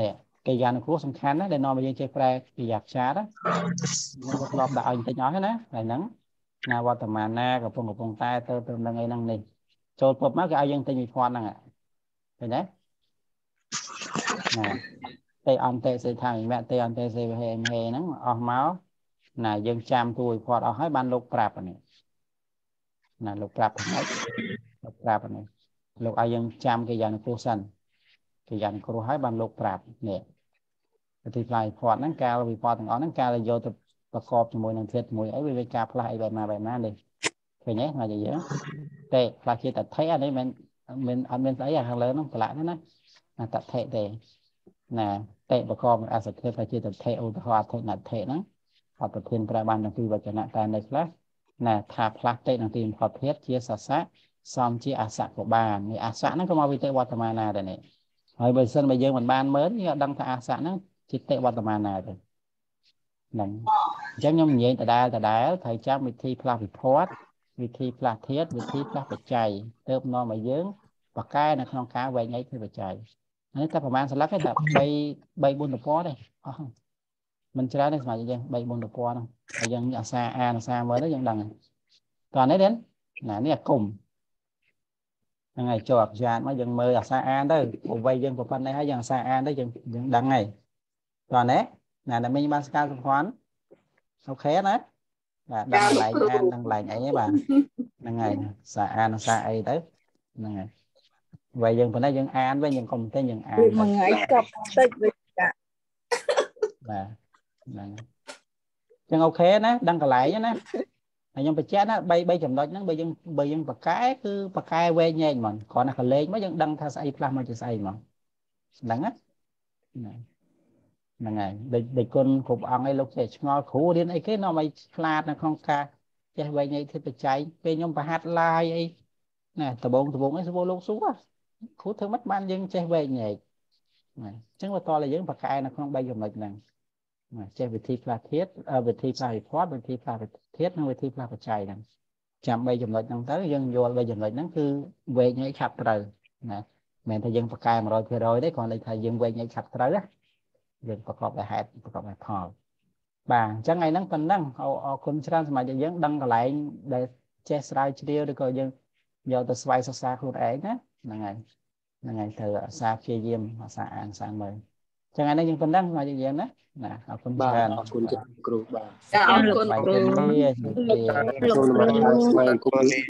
នេះកិរិយានុគ្រោះសំខាន់ណាដែលនាំឲ្យយើងចេះប្រែកិរិយាខ្យាតខ្ញុំក៏ធ្លាប់ដាក់ឲ្យបន្តិចអស់ណាហើយហ្នឹងណាវត្តមានណាកំពុងកំពុងតែទៅទៅនឹងអីហ្នឹងនេះចូលពុបមកគេឲ្យយើងទិញវិភ័ណ្ឌហ្នឹងឃើញទេណាតេអន្តេសេថាមិមៈតេអន្តេសេវហេមហេហ្នឹងអស់មកណាយើងចាំទួយផាត់អស់ហើយបានលោកប្រាប់នេះ ណាលោកប្រាប់ហ្នឹងលោកប្រាប់នេះលោកឲ្យយើងចាំគេយ៉ាងគ្រោះសិនគេយ៉ាងគ្រោះហើយបានលោកប្រាប់នេះវិធីផ្លាយផាត់ហ្នឹងការវិផាត់ទាំងអស់ហ្នឹងការយកទៅប្រកបជាមួយនឹងធាតុមួយអីវាវាការផ្លាស់អីបែបណាបែបណានេះឃើញទេមកនិយាយទេផ្លាស់ជាតថេអានេះមិនមានអត់មានស្អីអាខាងលើហ្នឹងប្រឡាក់ណាណាតថេទេណាតេប្រកបអសទ្ធិផ្លាស់ជាតថេឧទាហរណ៍អធិណថេហ្នឹងអត់ប្រធានប្រើបានទាំងពីរវចនៈតែនៅខ្លះ ណាថាផ្លាស់តិនឹងទីផតភេទជាសសៈសំជាអសៈក៏បាននេះអសៈហ្នឹងក៏មកវិតិវត្តមាណាដែរនេះហើយបើសិនបើយើងមិនបានមើលយើងអត់ដឹងថាអសៈហ្នឹងជាតិវត្តមាណាទេហ្នឹងអញ្ចឹងខ្ញុំនិយាយដដែលដដែលត្រូវចាំវិធីផ្លាស់វិភ័តវិធីផ្លាស់ធាតុវិធីផ្លាស់បច្ច័យទៅនាំឲ្យយើងបកកែនៅក្នុងការវែងញែកធ្វើបច្ច័យនេះតែប្រហែលស្លឹកទេតែ3 3 4ទំព័រទេអស់ មិនច្រើនទេសម្រាប់យើង3 4ទំព័រហ្នឹងហើយយើងអាសាអានអាសាមើលទៅយើងដឹងហើយតោះនេះទេណានេះអាគុំហ្នឹងហើយចូលអក្សរមកយើងមើលអាសាអានទៅអ្វីយើងប្រប៉ុណ្ណេះហើយយើងអាសាអានទៅយើងយើងដឹងហើយតោះនេះណាដែលមិញបានស្គាល់សំខាន់អូខេណាបាទដឹងកន្លែងអានដឹងកន្លែងអីហ្នឹងបាទហ្នឹងហើយសាអានសាអីទៅហ្នឹងហើយ vậy dừng phần này dừng an với dừng cùng tên dừng an មួយថ្ងៃចប់តិចវិជ្ជាបាទ ហ្នឹងចឹងអូខេណាដឹងកន្លែងណាហើយខ្ញុំបញ្ជាក់ណា3 3ចំណុចហ្នឹងបើយើងបើយើងបកកែគឺបកកែវែងញែកហ្មងគ្រាន់តែកលេងមកយើងដឹងថាស្អីផ្លាស់មកជាស្អីហ្មងហ្នឹងណាហ្នឹងហើយដូចដូចគុណគ្រប់អង្គឯងលោកចេះឆ្ងល់គ្រូរៀនអីគេនាំឲ្យខ្លាតនៅក្នុងការចេះវែងញែកធ្វើបច្ច័យពេលខ្ញុំប្រហាត់ឡាយអីណាដបងដបងអីសួរលោកសួរគ្រូធ្វើម៉េចបានយើងចេះវែងញែកណាអញ្ចឹងបន្តឲ្យយើងបកកែនៅក្នុង3ចំណុចហ្នឹងណា ចេះវិធីផ្លាស់ធាតវិធីផ្លាស់វិភ័តវិធីផ្លាស់ធាតនិងវិធីផ្លាស់បច្ច័យហ្នឹងចាំ3ចំណុចហ្នឹងទៅយើងយល់3ចំណុចហ្នឹងគឺវែងញែកឆាប់ត្រូវណាមិនមែនថាយើងបកកែ100%ទេគ្រាន់តែថាយើងវែងញែកឆាប់ត្រូវណាយើងប្រកបដោយហេតុប្រកបដោយផលបាទអញ្ចឹងថ្ងៃហ្នឹងប៉ុណ្ណឹងអរគុណច្រើនសម្រាប់យើងដឹងកន្លែងដែលចេះស្រាវជ្រាវឬក៏យើងយកទៅស្វ័យសិក្សាខ្លួនឯងណាហ្នឹងហើយហ្នឹងហើយត្រូវអាសាព្យាយាមអាសាអានសាមើល ចឹងថ្ងៃនេះយើងប៉ុណ្ណឹងមកយើងណាណាអរគុណបាទច្រើនអរគុណគ្រូបាទចាអរគុណបាយគ្រូជម្រាបជម្រាបចូលមកស្វាគមន៍